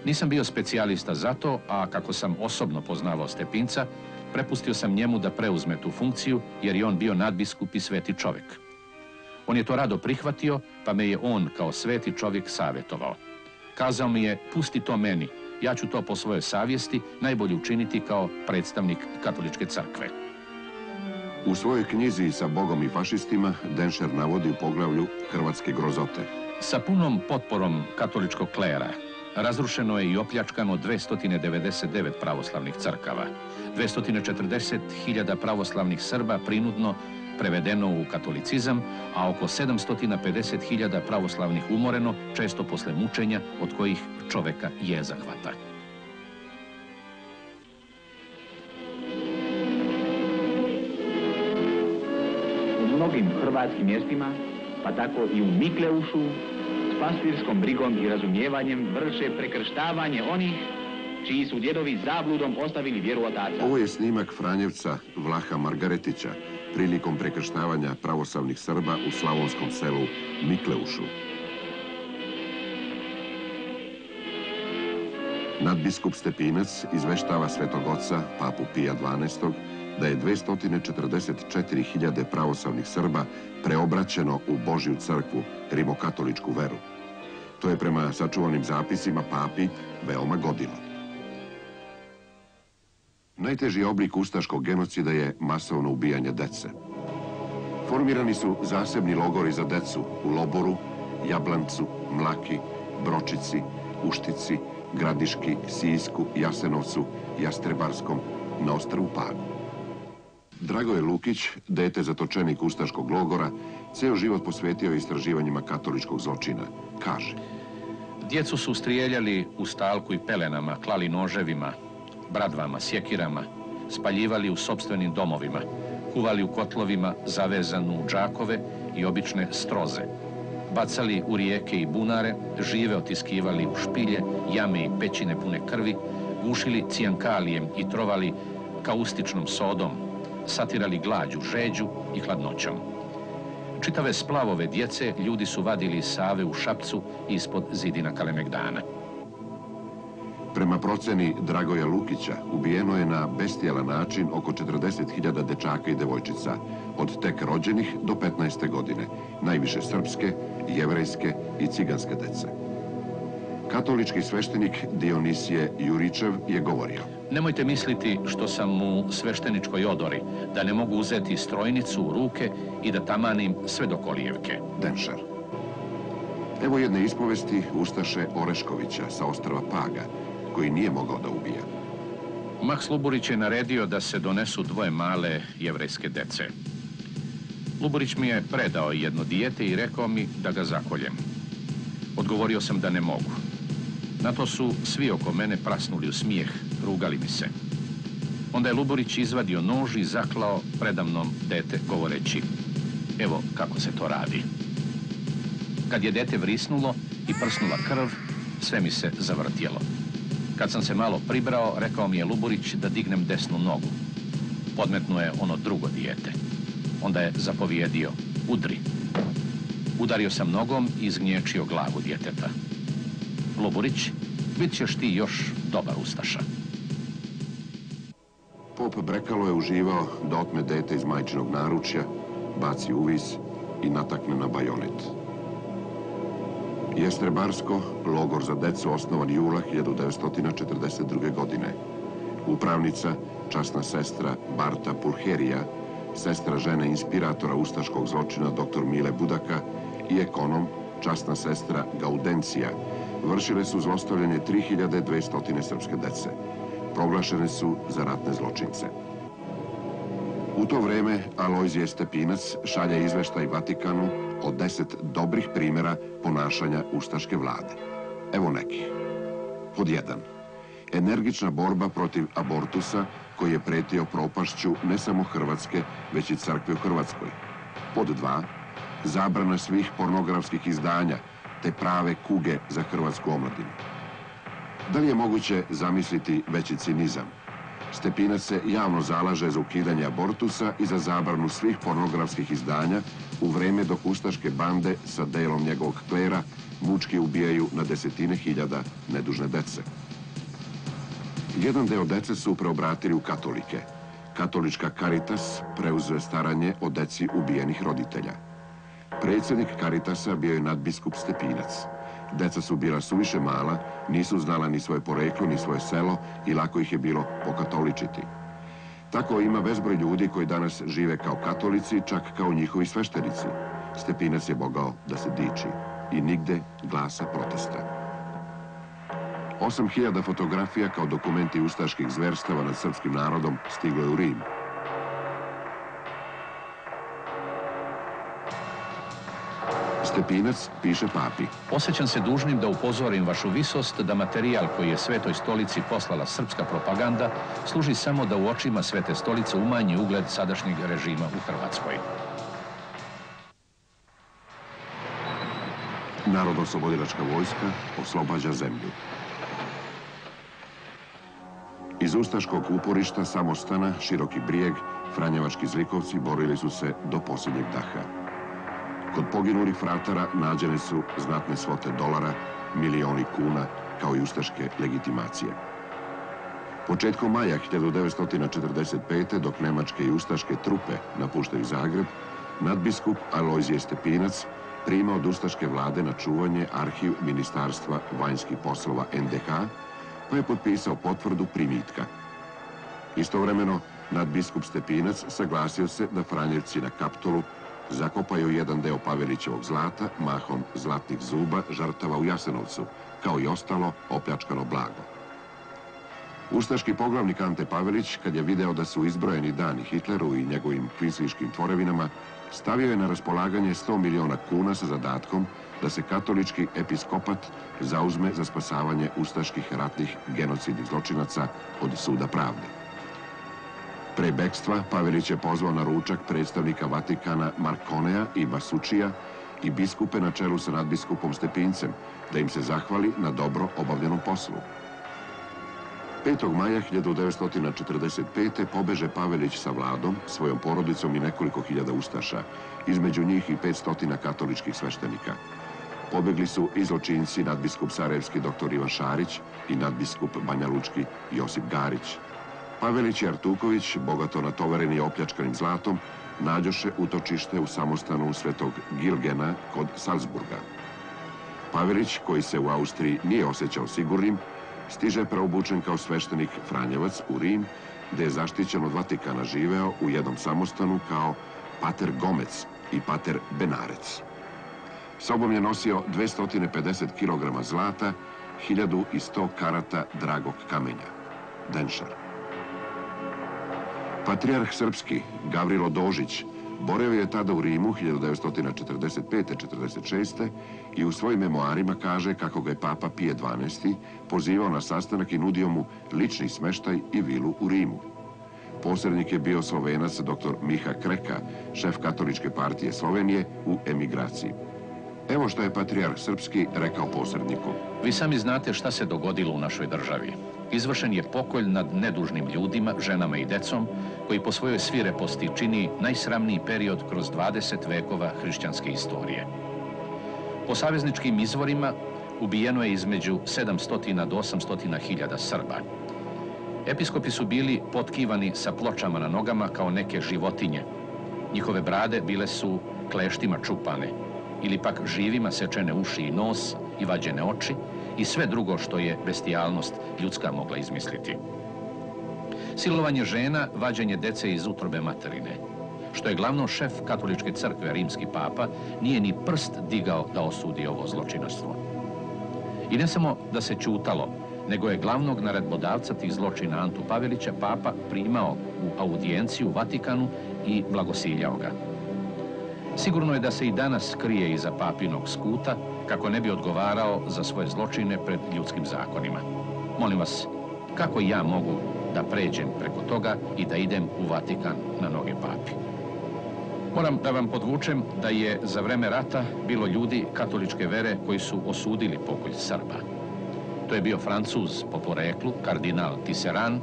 Nisam bio specijalista za to, a kako sam osobno poznavao Stepinca, prepustio sam njemu da preuzme tu funkciju, jer je on bio nadbiskup i sveti čovjek. On je to rado prihvatio, pa me je on kao sveti čovjek savjetovao. Kazao mi je, pusti to meni, ja ću to po svojoj savjesti najbolje učiniti kao predstavnik katoličke crkve. U svojoj knjizi sa Bogom i fašistima Denšer navodi u poglavlju Hrvatske grozote. Sa punom potporom katoličkog klera razrušeno je i opljačkano 299 pravoslavnih crkava. 240.000 pravoslavnih Srba prinudno prevedeno u katolicizam, a oko 750.000 pravoslavnih umoreno, često posle mučenja, od kojih čoveka je zahvata. U mnogim hrvatskim mjestima, pa tako i u Mikleušu, s pastirskom brigom i razumijevanjem vrše prekrštavanje onih čiji su djedovi zabludom ostavili vjeru otaca. Ovo je snimak Franjevca Vlaha Margaretića prilikom prekrštavanja pravoslavnih Srba u slavonskom selu Mikleušu. Nadbiskup Stepinac izveštava svetog oca, papu Pija XII, da je 244.000 pravoslavnih Srba preobraćeno u Božju crkvu, rimokatoličku veru. To je prema sačuvanim zapisima papi veoma godilo. Najteži oblik ustaškog genocida je masovno ubijanje dece. Formirani su zasebni logori za decu u Loboru, Jablancu, Mlaki, Bročici, Uštici, Gradiški, Sijsku, Jasenovcu, Jastrebarskom, na ostrvu Pagu. Dragoje Lukić, dete zatočenik Ustaškog logora, ceo život posvetio istraživanjima katoličkog zločina. Kaže, Djecu su strijeljali u stalku i pelenama, klali noževima, bradvama, sjekirama, spaljivali u sobstvenim domovima, kuvali u kotlovima zavezanu u džakove i obične stroze, bacali u rijeke i bunare, žive otiskivali u špilje, jame i pećine pune krvi, gušili cijankalijem i trovali kaustičnom sodom, satirali glađu, žeđu i hladnoćom. Čitave splavove djece ljudi su vadili iz Save u Šapcu ispod zidina Kalemegdana. Prema proceni Dragoja Lukića, ubijeno je na bestijalan način oko 40.000 dečaka i devojčica, od tek rođenih do 15. godine, najviše srpske, jevrejske i ciganske dece. Katolički sveštenik Dionisije Juričev je govorio. Nemojte misliti što sam u svešteničkoj odori, da ne mogu uzeti strojnicu u ruke i da tamanim sve do kolijevke. Denšar. Evo jedne ispovesti Ustaše Oreškovića sa ostrava Paga, koji nije mogao da ubija. Maks Luburić je naredio da se donesu dvoje male jevrejske dece. Luburić mi je predao jedno dijete i rekao mi da ga zakoljem. Odgovorio sam da ne mogu. Na to su svi oko mene prasnuli u smijeh, rugali mi se. Onda je Luburić izvadio nož i zaklao predamnom dete govoreći evo kako se to radi. Kad je dete vrisnulo i prsnula krv, sve mi se zavrtjelo. Kad sam se malo pribrao, rekao mi je Luburić da dignem desnu nogu. Podmetnuo je ono drugo dijete. Onda je zapovjedio, udri. Udario sam nogom i izgnječio glavu djeteta. Luburić, bit ćeš ti još dobar ustaša. Pop Brekalo je uživao da otme dete iz majčinog naručja, baci uvis i natakne na bajonet. Jestrebarsko, logor za decu osnovan jula 1942. godine. Upravnica, časna sestra Barta Pulherija, sestra žene inspiratora ustaškog zločina dr. Mile Budaka i ekonom, časna sestra Gaudencija, vršile su zlostavljanje 3200 srpske dece. Proglašene su za ratne zločince. U to vreme Alojzije Stepinac šalje izveštaj Vatikanu o deset dobrih primjera ponašanja ustaške vlade. Evo neki. Pod jedan. Energična borba protiv abortusa koji je pretio propašću ne samo Hrvatske, već i crkve u Hrvatskoj. Pod dva. Zabrana svih pornografskih izdanja te prave kuge za hrvatsku omladinu. Da li je moguće zamisliti veći cinizam? Stepinac se javno zalaže za ukidanje abortusa i za zabranu svih pornografskih izdanja u vreme dok ustaške bande sa delom njegovog klera mučki ubijaju na desetine hiljada nedužne dece. Jedan deo dece su preobratili u katolike. Katolička Caritas preuzuje staranje o deci ubijenih roditelja. Predsjednik Caritasa bio je nadbiskup Stepinac. Deca su bila suviše mala, nisu znala ni svoje poreklo, ni svoje selo i lako ih je bilo pokatoličiti. Tako ima bezbroj ljudi koji danas žive kao katolici, čak kao njihovi sveštenici. Stepinac je mogao da se diči i nigde glasa protesta. 8000 fotografija kao dokumenti ustaških zverstava nad srpskim narodom stiglo je u Rim. Stepinac piše papi. Osjećam se dužnim da upozorim vašu visost da materijal koji je Svetoj stolici poslala srpska propaganda služi samo da u očima Svete stolice umanji ugled sadašnjeg režima u Hrvatskoj. Narodno-oslobodilačka vojska oslobađa zemlju. Iz ustaškog uporišta samostana, široki brijeg, Franjevački zlikovci borili su se do posljednjeg daha. Kod poginulih fratara nađene su znatne svote dolara, milioni kuna, kao i ustaške legitimacije. Početkom maja 1945. dok nemačke i ustaške trupe napuštaju Zagreb, nadbiskup Alojzije Stepinac prima od ustaške vlade na čuvanje arhiv Ministarstva vanjskih poslova NDH, pa je potpisao potvrdu primitka. Istovremeno, nadbiskup Stepinac saglasio se da Franjevci na Kaptolu zakopaju jedan deo Pavelićevog zlata, mahom zlatnih zuba žrtava u Jasenovcu, kao i ostalo opljačkano blago. Ustaški poglavnik Ante Pavelić, kad je video da su izbrojeni dani Hitleru i njegovim kvinsliškim tvorevinama, stavio je na raspolaganje 100 miliona kuna sa zadatkom da se katolički episkopat zauzme za spasavanje ustaških ratnih genocidnih zločinaca od suda pravde. Pre bekstva Pavelić je pozvao na ručak predstavnika Vatikana Markonea i Basučija i biskupe na čelu sa nadbiskupom Stepincem, da im se zahvali na dobro obavljenom poslu. 5. maja 1945. pobeže Pavelić sa vladom, svojom porodicom i nekoliko hiljada ustaša, između njih i 500 katoličkih sveštenika. Pobegli su i zločinci nadbiskup Sarajevski dr. Ivan Šarić i nadbiskup Banja Lučki Josip Garić. Pavelić i Artuković, bogato natovareni i opljačkanim zlatom, nađoše utočište u samostanu svetog Gilgena kod Salzburga. Pavelić, koji se u Austriji nije osjećao sigurnim, stiže preobučen kao sveštenik Franjevac u Rim, gde je zaštićen od Vatikana živeo u jednom samostanu kao pater Gomec i pater Benarec. Sobom je nosio 250 kg zlata, 1100 karata dragog kamenja. Denšar. Patrijarh srpski, Gavrilo Dožić, boravio je tada u Rimu 1945-46. i u svojim memoarima kaže kako ga je Papa Pije XII. pozivao na sastanak i nudio mu lični smeštaj i vilu u Rimu. Posrednik je bio slovenac dr. Miha Kreka, šef katoličke partije Slovenije u emigraciji. Evo što je patrijarh srpski rekao posredniku. Vi sami znate šta se dogodilo u našoj državi. Izvršen je pokolj nad nedužnim ljudima, ženama i decom, koji po svojoj svireposti čini najsramniji period kroz 20 vekova hrišćanske istorije. Po savezničkim izvorima ubijeno je između 700 do 800 hiljada Srba. Episkopi su bili potkivani sa pločama na nogama kao neke životinje. Njihove brade bile su kleštima čupane ili pak živima sečene uši i nos i vađene oči i sve drugo što je bestijalnost ljudska mogla izmisliti. Silovanje žena, vađenje dece iz utrobe materine. Što je glavno šef katoličke crkve, rimski papa, nije ni prst digao da osudi ovo zločinostvo. I ne samo da se čutalo, nego je glavnog naredbodavca tih zločina Antu Pavelića papa primao u audijenciju u Vatikanu i blagosiljao ga. Sigurno je da se i danas krije iza papinog skuta kako ne bi odgovarao za svoje zločine pred ljudskim zakonima. Molim vas, kako ja mogu da pređem preko toga i da idem u Vatikan na noge papi? Moram da vam podvučem da je za vreme rata bilo ljudi katoličke vere koji su osudili pokolj Srba. To je bio Francuz po poreklu, kardinal Tisseran,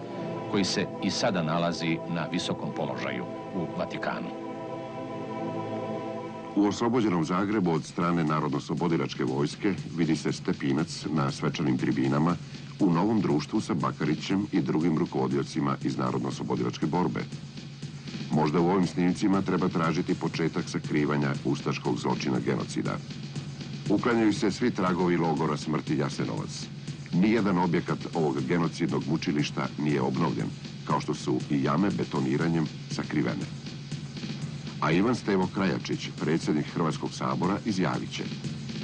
koji se i sada nalazi na visokom položaju u Vatikanu. U oslobođenom Zagrebu od strane Narodno-slobodilačke vojske vidi se Stepinac na svečanim tribinama u novom društvu sa Bakarićem i drugim rukovodiocima iz Narodno-slobodilačke borbe. Možda u ovim snimcima treba tražiti početak sakrivanja ustaškog zločina genocida. Uklanjaju se svi tragovi logora smrti Jasenovac. Nijedan objekat ovog genocidnog mučilišta nije obnovljen, kao što su i jame betoniranjem sakrivene. A Ivan Stevo Krajačić, predsjednik Hrvatskog sabora, izjavit će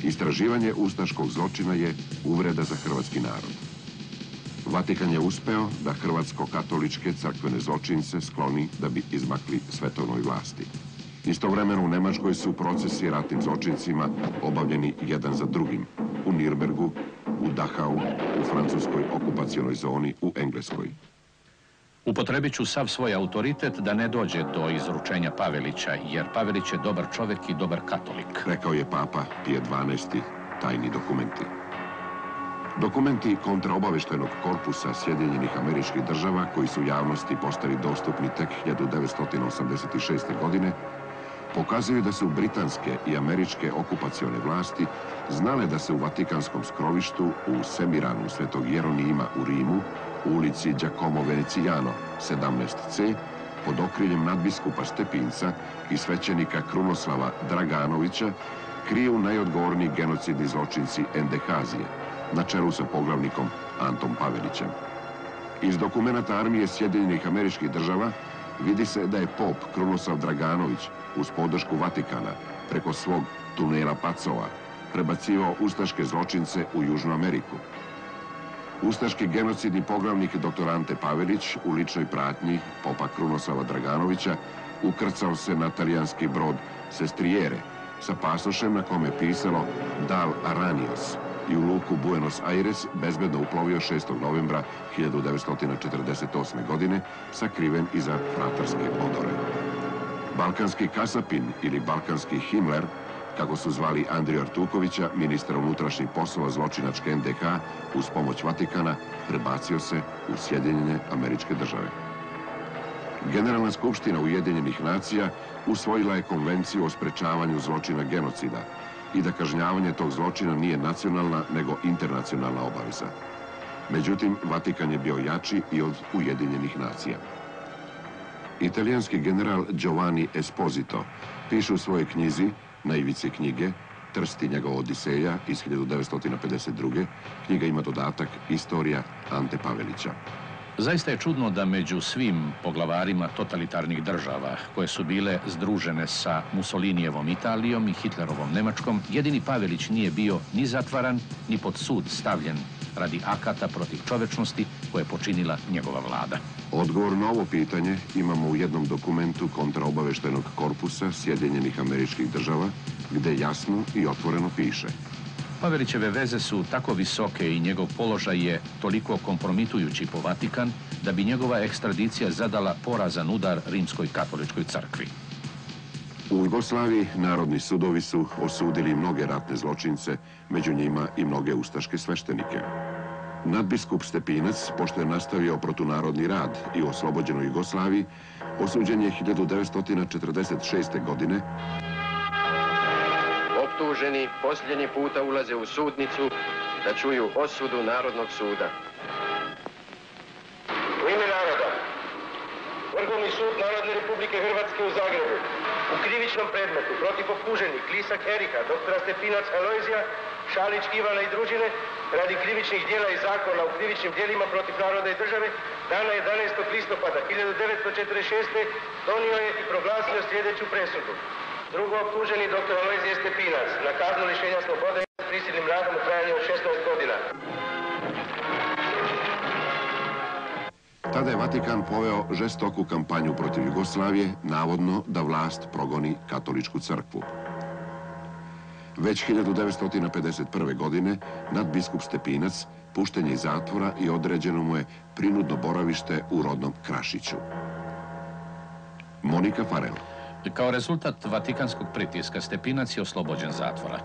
Istraživanje ustaškog zločina je uvreda za hrvatski narod. Vatikan je uspeo da hrvatsko-katoličke crkvene zločince skloni da bi izmakli svetovnoj vlasti. Istovremeno u Nemačkoj su procesi ratnim zločincima obavljeni jedan za drugim. U Nirbergu, u Dachau, u francuskoj okupacijonoj zoni, u Engleskoj. Upotrebit ću sav svoj autoritet da ne dođe do izručenja Pavelića, jer Pavelić je dobar čovjek i dobar katolik. Rekao je Papa Pije 12. tajni dokumenti. Dokumenti kontraobaveštenog korpusa Sjedinjenih američkih država, koji su javnosti postali dostupni tek 1986. godine, pokazuju da su britanske i američke okupacione vlasti znale da se u Vatikanskom skrovištu u Semiranu Svetog Jeronima u Rimu, u ulici Giacomo Venecijano 17C, pod okriljem nadbiskupa Stepinca i svećenika Krunoslava Draganovića, kriju najodgovorniji genocidni zločinci Endehazije, na čelu sa poglavnikom Antom Pavelićem. Iz dokumenta armije Sjedinjenih američkih država vidi se da je pop Krunoslav Draganović uz podršku Vatikana preko svog tunela Pacova prebacivao ustaške zločince u Južnu Ameriku. Ustaški genocidni poglavnik dr. Ante Pavelić u ličnoj pratnji popa Krunoslava Draganovića ukrcao se na talijanski brod Sestrijere sa pasošem na kome je pisalo Dal Aranios i u luku Buenos Aires bezbedno uplovio 6. novembra 1948. godine sakriven iza fratarske odore. Balkanski kasapin ili balkanski Himmler kako su zvali Andriju Artukovića, ministra unutrašnjih poslova zločinačke NDH, uz pomoć Vatikana, prebacio se u Sjedinjene američke države. Generalna skupština Ujedinjenih nacija usvojila je konvenciju o sprečavanju zločina genocida i da kažnjavanje tog zločina nije nacionalna, nego internacionalna obaveza. Međutim, Vatikan je bio jači i od Ujedinjenih nacija. Italijanski general Giovanni Esposito piše u svojoj knjizi na ivici knjige Trsti njegova Odiseja iz 1952. Knjiga ima dodatak Istorija Ante Pavelića. Zaista je čudno da među svim poglavarima totalitarnih država koje su bile združene sa Mussolinijevom Italijom i Hitlerovom Nemačkom, jedini Pavelić nije bio ni zatvaran, ni pod sud stavljen radi akata protiv čovečnosti koje je počinila njegova vlada. Odgovor na ovo pitanje imamo u jednom dokumentu kontraobaveštenog korpusa Sjedinjenih američkih država, gde jasno i otvoreno piše Pavelićeve veze su tako visoke i njegov položaj je toliko kompromitujući po Vatikan da bi njegova ekstradicija zadala porazan udar rimskoj katoličkoj crkvi. U Jugoslaviji narodni sudovi su osudili mnoge ratne zločince, među njima i mnoge ustaške sveštenike. Nadbiskup Stepinac, pošto je nastavio protunarodni rad i u oslobođenoj Jugoslaviji, osuđen je 1946. godine Optuženi posljednji puta ulaze u sudnicu da čuju osudu Narodnog suda. U ime naroda, Vrhovni sud Narodne Republike Hrvatske u Zagrebu, u krivičnom predmetu protiv optuženih Klisa Heriha, doktora Stepinac Alojzija, Šalić Ivana i družine, radi krivičnih dijela i zakona u krivičnim dijelima protiv naroda i države, dana 11. listopada 1946. donio je i proglasio sljedeću presudu. Drugo optuženi dr. Alojzije Stepinac na kaznu lišenja slobode prisilnim radom u trajanju od 16 godina. Tada je Vatikan poveo žestoku kampanju protiv Jugoslavije, navodno da vlast progoni katoličku crkvu. Već 1951. godine nadbiskup Stepinac pušten je iz zatvora i određeno mu je prinudno boravište u rodnom Krašiću. Monika Farel. Kao rezultat vatikanskog pritiska Stepinac je oslobođen zatvora.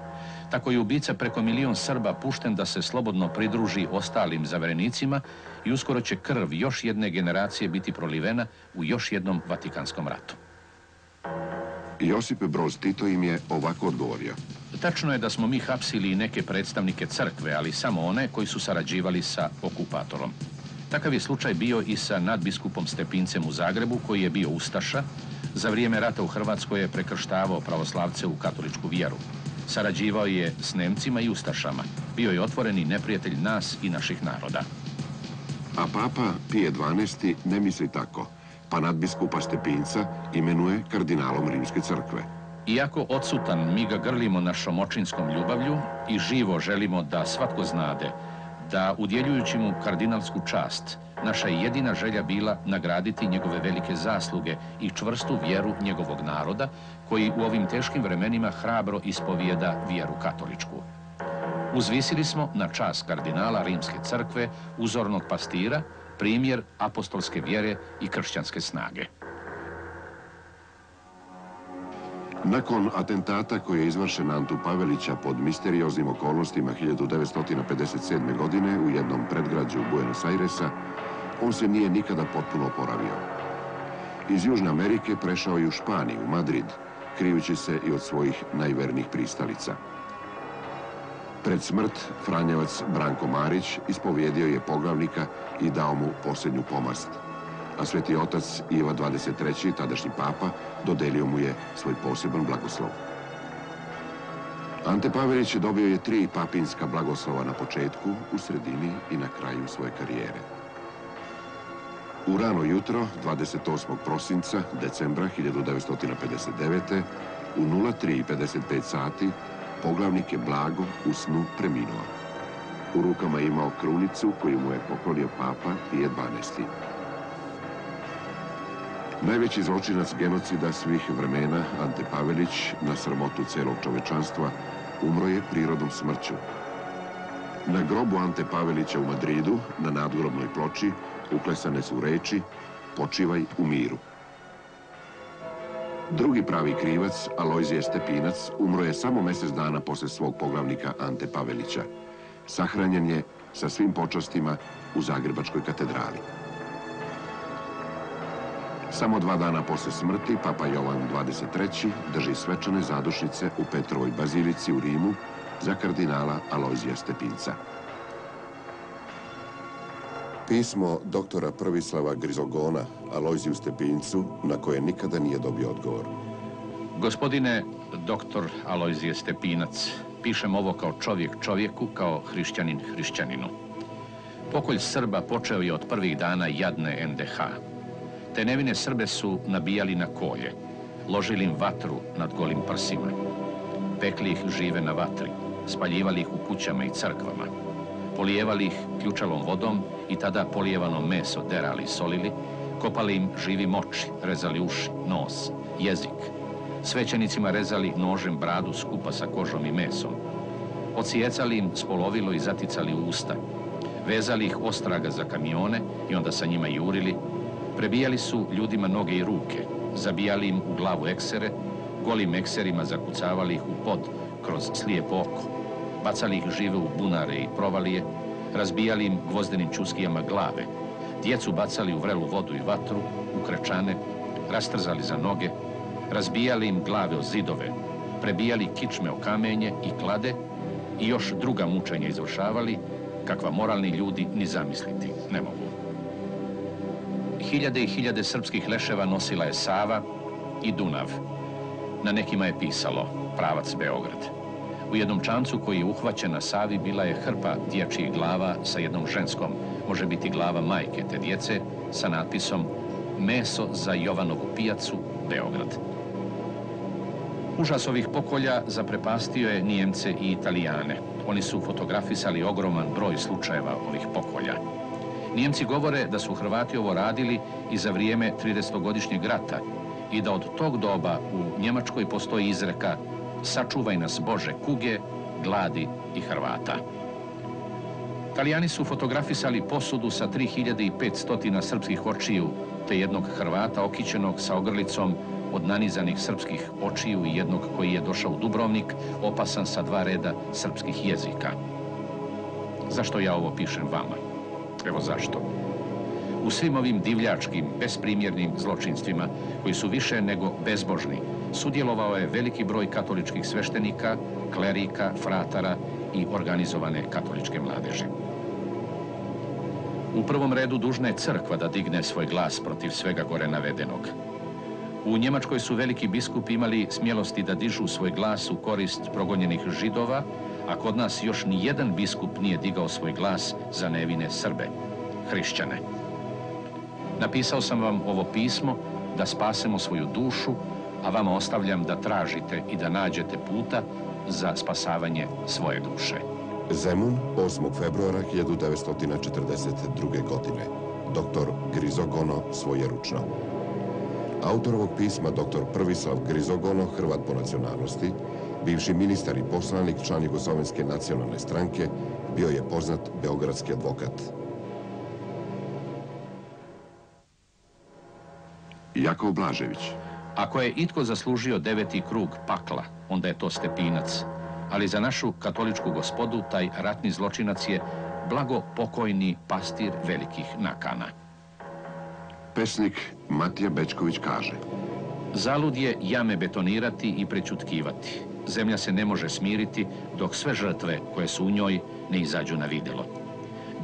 Tako je ubica preko milion Srba pušten da se slobodno pridruži ostalim zaverenicima i uskoro će krv još jedne generacije biti prolivena u još jednom Vatikanskom ratu. Josip Broz Tito im je ovako odgovorio. Tačno je da smo mi hapsili i neke predstavnike crkve, ali samo one koji su sarađivali sa okupatorom. Takav je slučaj bio i sa nadbiskupom Stepincem u Zagrebu, koji je bio Ustaša. Za vrijeme rata u Hrvatskoj je prekrštavao pravoslavce u katoličku vjeru. Sarađivao je s Nemcima i Ustašama. Bio je otvoreni neprijatelj nas i naših naroda. A papa Pije XII ne misli tako, pa nadbiskupa Stepinca imenuje kardinalom Rimske crkve. Iako odsutan, mi ga grlimo našom očinskom ljubavlju i živo želimo da svatko znade da udjeljujući mu kardinalsku čast, naša je jedina želja bila nagraditi njegove velike zasluge i čvrstu vjeru njegovog naroda, koji u ovim teškim vremenima hrabro ispovijeda vjeru katoličku. Uzvisili smo na čast kardinala Rimske crkve, uzornog pastira, primjer apostolske vjere i kršćanske snage. Nakon atentata koji je izvršen Antu Pavelića pod misterioznim okolnostima 1957. godine u jednom predgrađu Buenos Airesa, on se nije nikada potpuno oporavio. Iz Južne Amerike prešao je u Španiju, Madrid, krijući se i od svojih najvernijih pristalica. Pred smrt Franjevac Branko Marić ispovjedio je poglavnika i dao mu posljednju pomast. A sveti otac Iva 23. tadašnji papa dodelio mu je svoj poseban blagoslov. Ante Pavelić dobio je tri papinska blagoslova na početku, u sredini i na kraju svoje karijere. U rano jutro, 28. prosinca, decembra 1959. u 03.55 sati poglavnik je blago u snu preminuo. U rukama imao krunicu koju mu je poklonio papa Pije 12. Najveći zločinac genocida svih vremena, Ante Pavelić, na sramotu celog čovečanstva, umro je prirodom smrću. Na grobu Ante Pavelića u Madridu, na nadgrobnoj ploči, uklesane su reči Počivaj u miru. Drugi pravi krivac, Alojzije Stepinac, umro je samo mjesec dana poslije svog poglavnika Ante Pavelića. Sahranjen je sa svim počastima u Zagrebačkoj katedrali. Samo dva dana poslije smrti Papa Jovan XXIII drži svečane zadušnice u Petrovoj bazilici u Rimu za kardinala Alojzija Stepinca. Pismo doktora Prvislava Grizogona Alojziju Stepincu na koje nikada nije dobio odgovor. Gospodine doktor Alojzije Stepinac, pišem ovo kao čovjek čovjeku, kao hrišćanin hrišćaninu. Pokolj Srba počeo je od prvih dana jadne NDH. Te nevine Srbe su nabijali na kolje, ložili im vatru nad golim prsima. Pekli ih žive na vatri, spaljivali ih u kućama i crkvama. Polijevali ih ključalom vodom i tada polijevano meso derali i solili, kopali im živi moči, rezali uši, nos, jezik. Svećenicima rezali nožem bradu skupa sa kožom i mesom. Ocijecali im spolovilo i zaticali usta. Vezali ih ostraga za kamione i onda sa njima jurili. Prebijali su ljudima noge i ruke, zabijali im u glavu eksere, golim ekserima zakucavali ih u pod kroz slijepo oko. Bacali ih žive u bunare i provalije, razbijali im gvozdenim čuskijama glave, djecu bacali u vrelu vodu i vatru, u krečane, rastrzali za noge, razbijali im glave o zidove, prebijali kičme o kamenje i klade i još druga mučenja izvršavali, kakva moralni ljudi ni zamisliti ne mogu. Hiljade i hiljade srpskih leševa nosila je Sava i Dunav. Na nekima je pisalo pravac Beograd. U jednom čancu koji je uhvaćen na Savi bila je hrpa dječjih glava sa jednom ženskom, može biti glava majke te djece, sa natpisom Meso za Jovanovu pijacu, Beograd. Užas ovih pokolja zaprepastio je Nijemce i Italijane. Oni su fotografisali ogroman broj slučajeva ovih pokolja. Nijemci govore da su Hrvati ovo radili i za vrijeme 30-godišnjeg rata i da od tog doba u Njemačkoj postoji izreka sačuvaj nas Bože kuge, gladi i Hrvata. Italijani su fotografisali posudu sa 3500 srpskih očiju, te jednog Hrvata okićenog sa ogrlicom od nanizanih srpskih očiju i jednog koji je došao u Dubrovnik, opasan sa dva reda srpskih jezika. Zašto ja ovo pišem vama? Evo zašto. U svim ovim divljačkim, besprimjernim zločinstvima, koji su više nego bezbožni, sudjelovao je veliki broj katoličkih sveštenika, klerika, fratara i organizovane katoličke mladeže. U prvom redu dužna je crkva da digne svoj glas protiv svega gore navedenog. U Njemačkoj su veliki biskupi imali smjelosti da dižu svoj glas u korist progonjenih židova, a kod nas još ni jedan biskup nije digao svoj glas za nevine Srbe, hrišćane. Napisao sam vam ovo pismo da spasemo svoju dušu, a vama ostavljam da tražite i da nađete puta za spasavanje svoje duše. Zemun, 8. februara 1942. godine. Doktor Grizogono svojeručno. Autor ovog pisma, doktor Prvislav Grizogono, Hrvat po nacionalnosti, bivši ministar i poslanik, član Jugoslovenske nacionalne stranke, bio je poznat beogradski advokat. Jakov Blažević. Ako je itko zaslužio deveti krug pakla, onda je to Stepinac. Ali za našu katoličku gospodu taj ratni zločinac je blago pokojni pastir velikih nakana. Pesnik Matija Bečković kaže Zalud je jame betonirati i prećutkivati. Zemlja se ne može smiriti dok sve žrtve koje su u njoj ne izađu na vidjelo.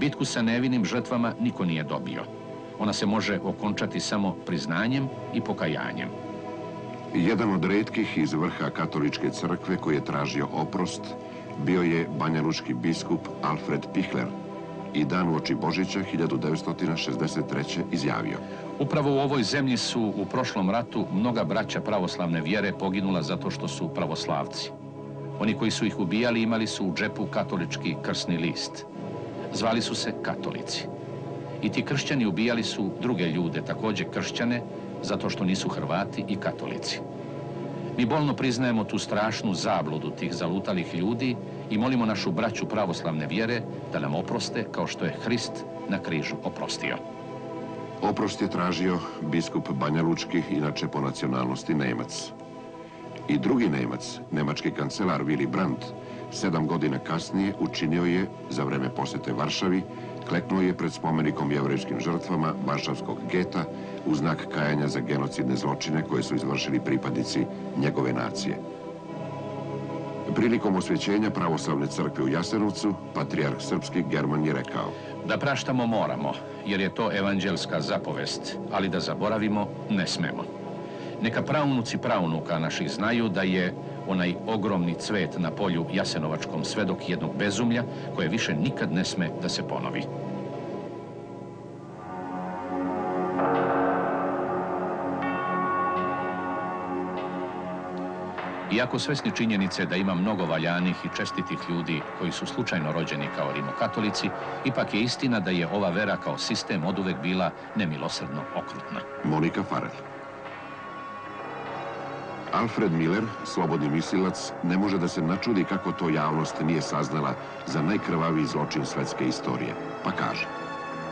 Bitku sa nevinim žrtvama niko nije dobio. Ona se može okončati samo priznanjem i pokajanjem. Jedan od redkih iz vrha katoličke crkve koji je tražio oprost bio je banjalučki biskup Alfred Pichler i dan u oči Božića 1963. izjavio. Upravo u ovoj zemlji su u prošlom ratu mnoga braća pravoslavne vjere poginula zato što su pravoslavci. Oni koji su ih ubijali imali su u džepu katolički krsni list. Zvali su se katolici. I ti kršćani ubijali su druge ljude, također kršćane, zato što nisu Hrvati i katolici. Mi bolno priznajemo tu strašnu zabludu tih zalutalih ljudi i molimo našu braću pravoslavne vjere da nam oproste kao što je Hrist na križu oprostio. Oprost je tražio biskup Banja Lučki, inače po nacionalnosti Nemac. I drugi Nemac, nemački kancelar Willy Brandt, sedam godina kasnije učinio je, za vreme posjete Varšavi, kleknuo je pred spomenikom jevrejskim žrtvama Varšavskog geta u znak kajanja za genocidne zločine koje su izvršili pripadnici njegove nacije. Prilikom osvjećenja pravoslavne crkve u Jasenovcu, patrijarh srpski German je rekao Da praštamo moramo, jer je to evanđelska zapovest, ali da zaboravimo ne smemo. Neka praunuci praunuka naših znaju da je onaj ogromni cvet na polju Jasenovačkom svedok jednog bezumlja koje više nikad ne sme da se ponovi. Iako svesni činjenice da ima mnogo valjanih i čestitih ljudi koji su slučajno rođeni kao rimokatolici, ipak je istina da je ova vera kao sistem oduvek bila nemilosrdno okrutna. Monika Farel. Alfred Miller, slobodni mislilac, ne može da se načudi kako to javnost nije saznala za najkrvaviji zločin svetske istorije, pa kaže.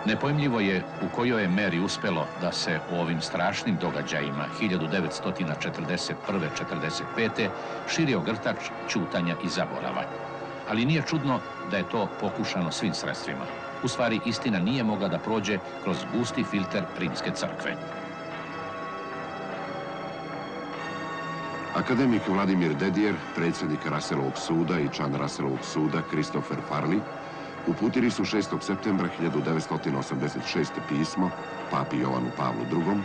Nepojmljivo je u kojoj je meri uspelo da se u ovim strašnim događajima 1941-45. širio grtač čutanja i zaborava. Ali nije čudno da je to pokušano svim sredstvima. U stvari, istina nije mogla da prođe kroz gusti filter Rimske crkve. Akademik Vladimir Dedijer, predsjednik Raselovog suda i član Raselovog suda Christopher Farley, uputili su 6. septembra 1986. pismo papi Jovanu Pavlu II.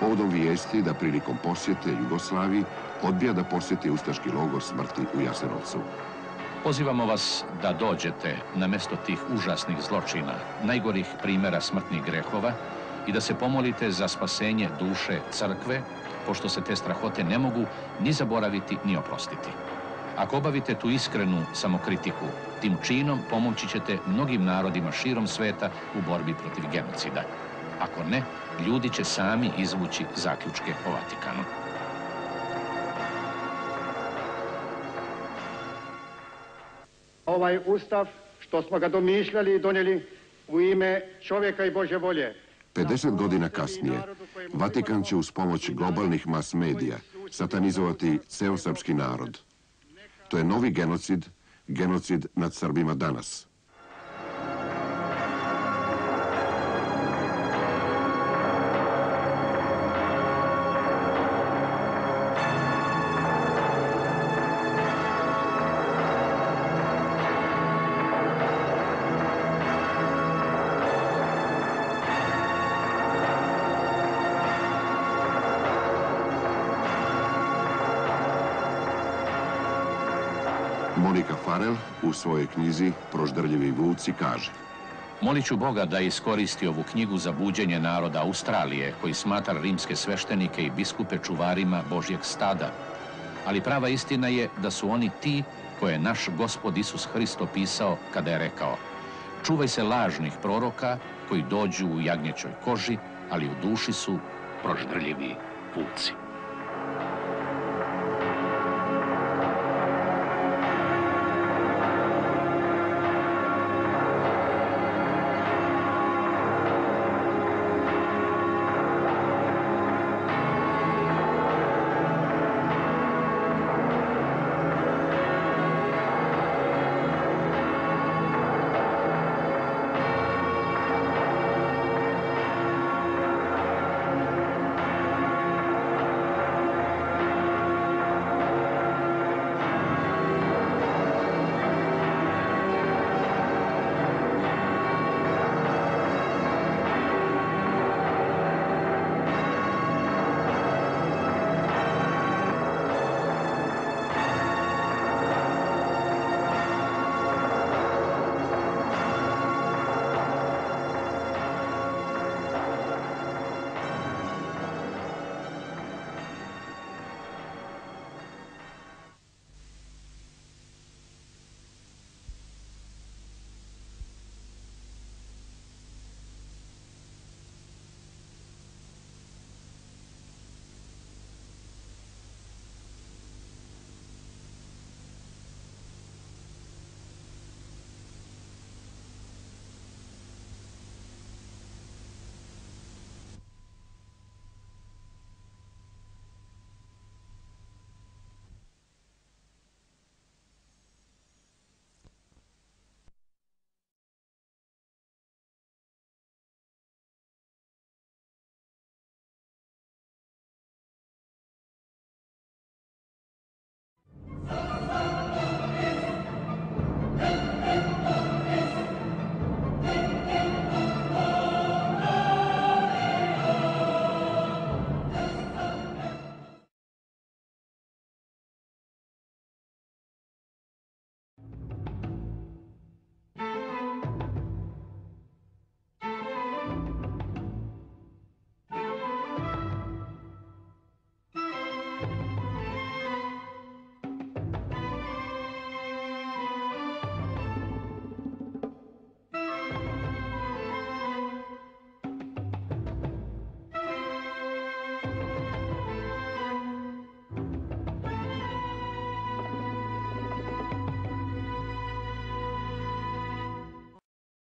povodom vijesti da prilikom posjete Jugoslaviji odbija da posjeti Ustaški logor smrti u Jasenovcu. Pozivamo vas da dođete na mesto tih užasnih zločina, najgorih primjera smrtnih grehova i da se pomolite za spasenje duše crkve, pošto se te strahote ne mogu ni zaboraviti ni oprostiti. Ako obavite tu iskrenu samokritiku, tim činom pomoći ćete mnogim narodima širom sveta u borbi protiv genocida. Ako ne, ljudi će sami izvući zaključke o Vatikanu. Ovaj ustav, što smo ga domišljali i donijeli u ime čovjeka i Bože volje, 50 godina kasnije, Vatikan će uz pomoć globalnih mas medija satanizovati ceo srpski narod. To je novi genocid, genocid nad Srbima danas. U svojoj knjizi Proždrljivi vuci kaže Molit ću Boga da iskoristi ovu knjigu za buđenje naroda Australije, koji smatra rimske sveštenike i biskupe čuvarima Božjeg stada. Ali prava istina je da su oni ti koje je naš gospod Isus Hristo pisao kada je rekao Čuvaj se lažnih proroka koji dođu u jagnjećoj koži, ali u duši su proždrljivi vuci.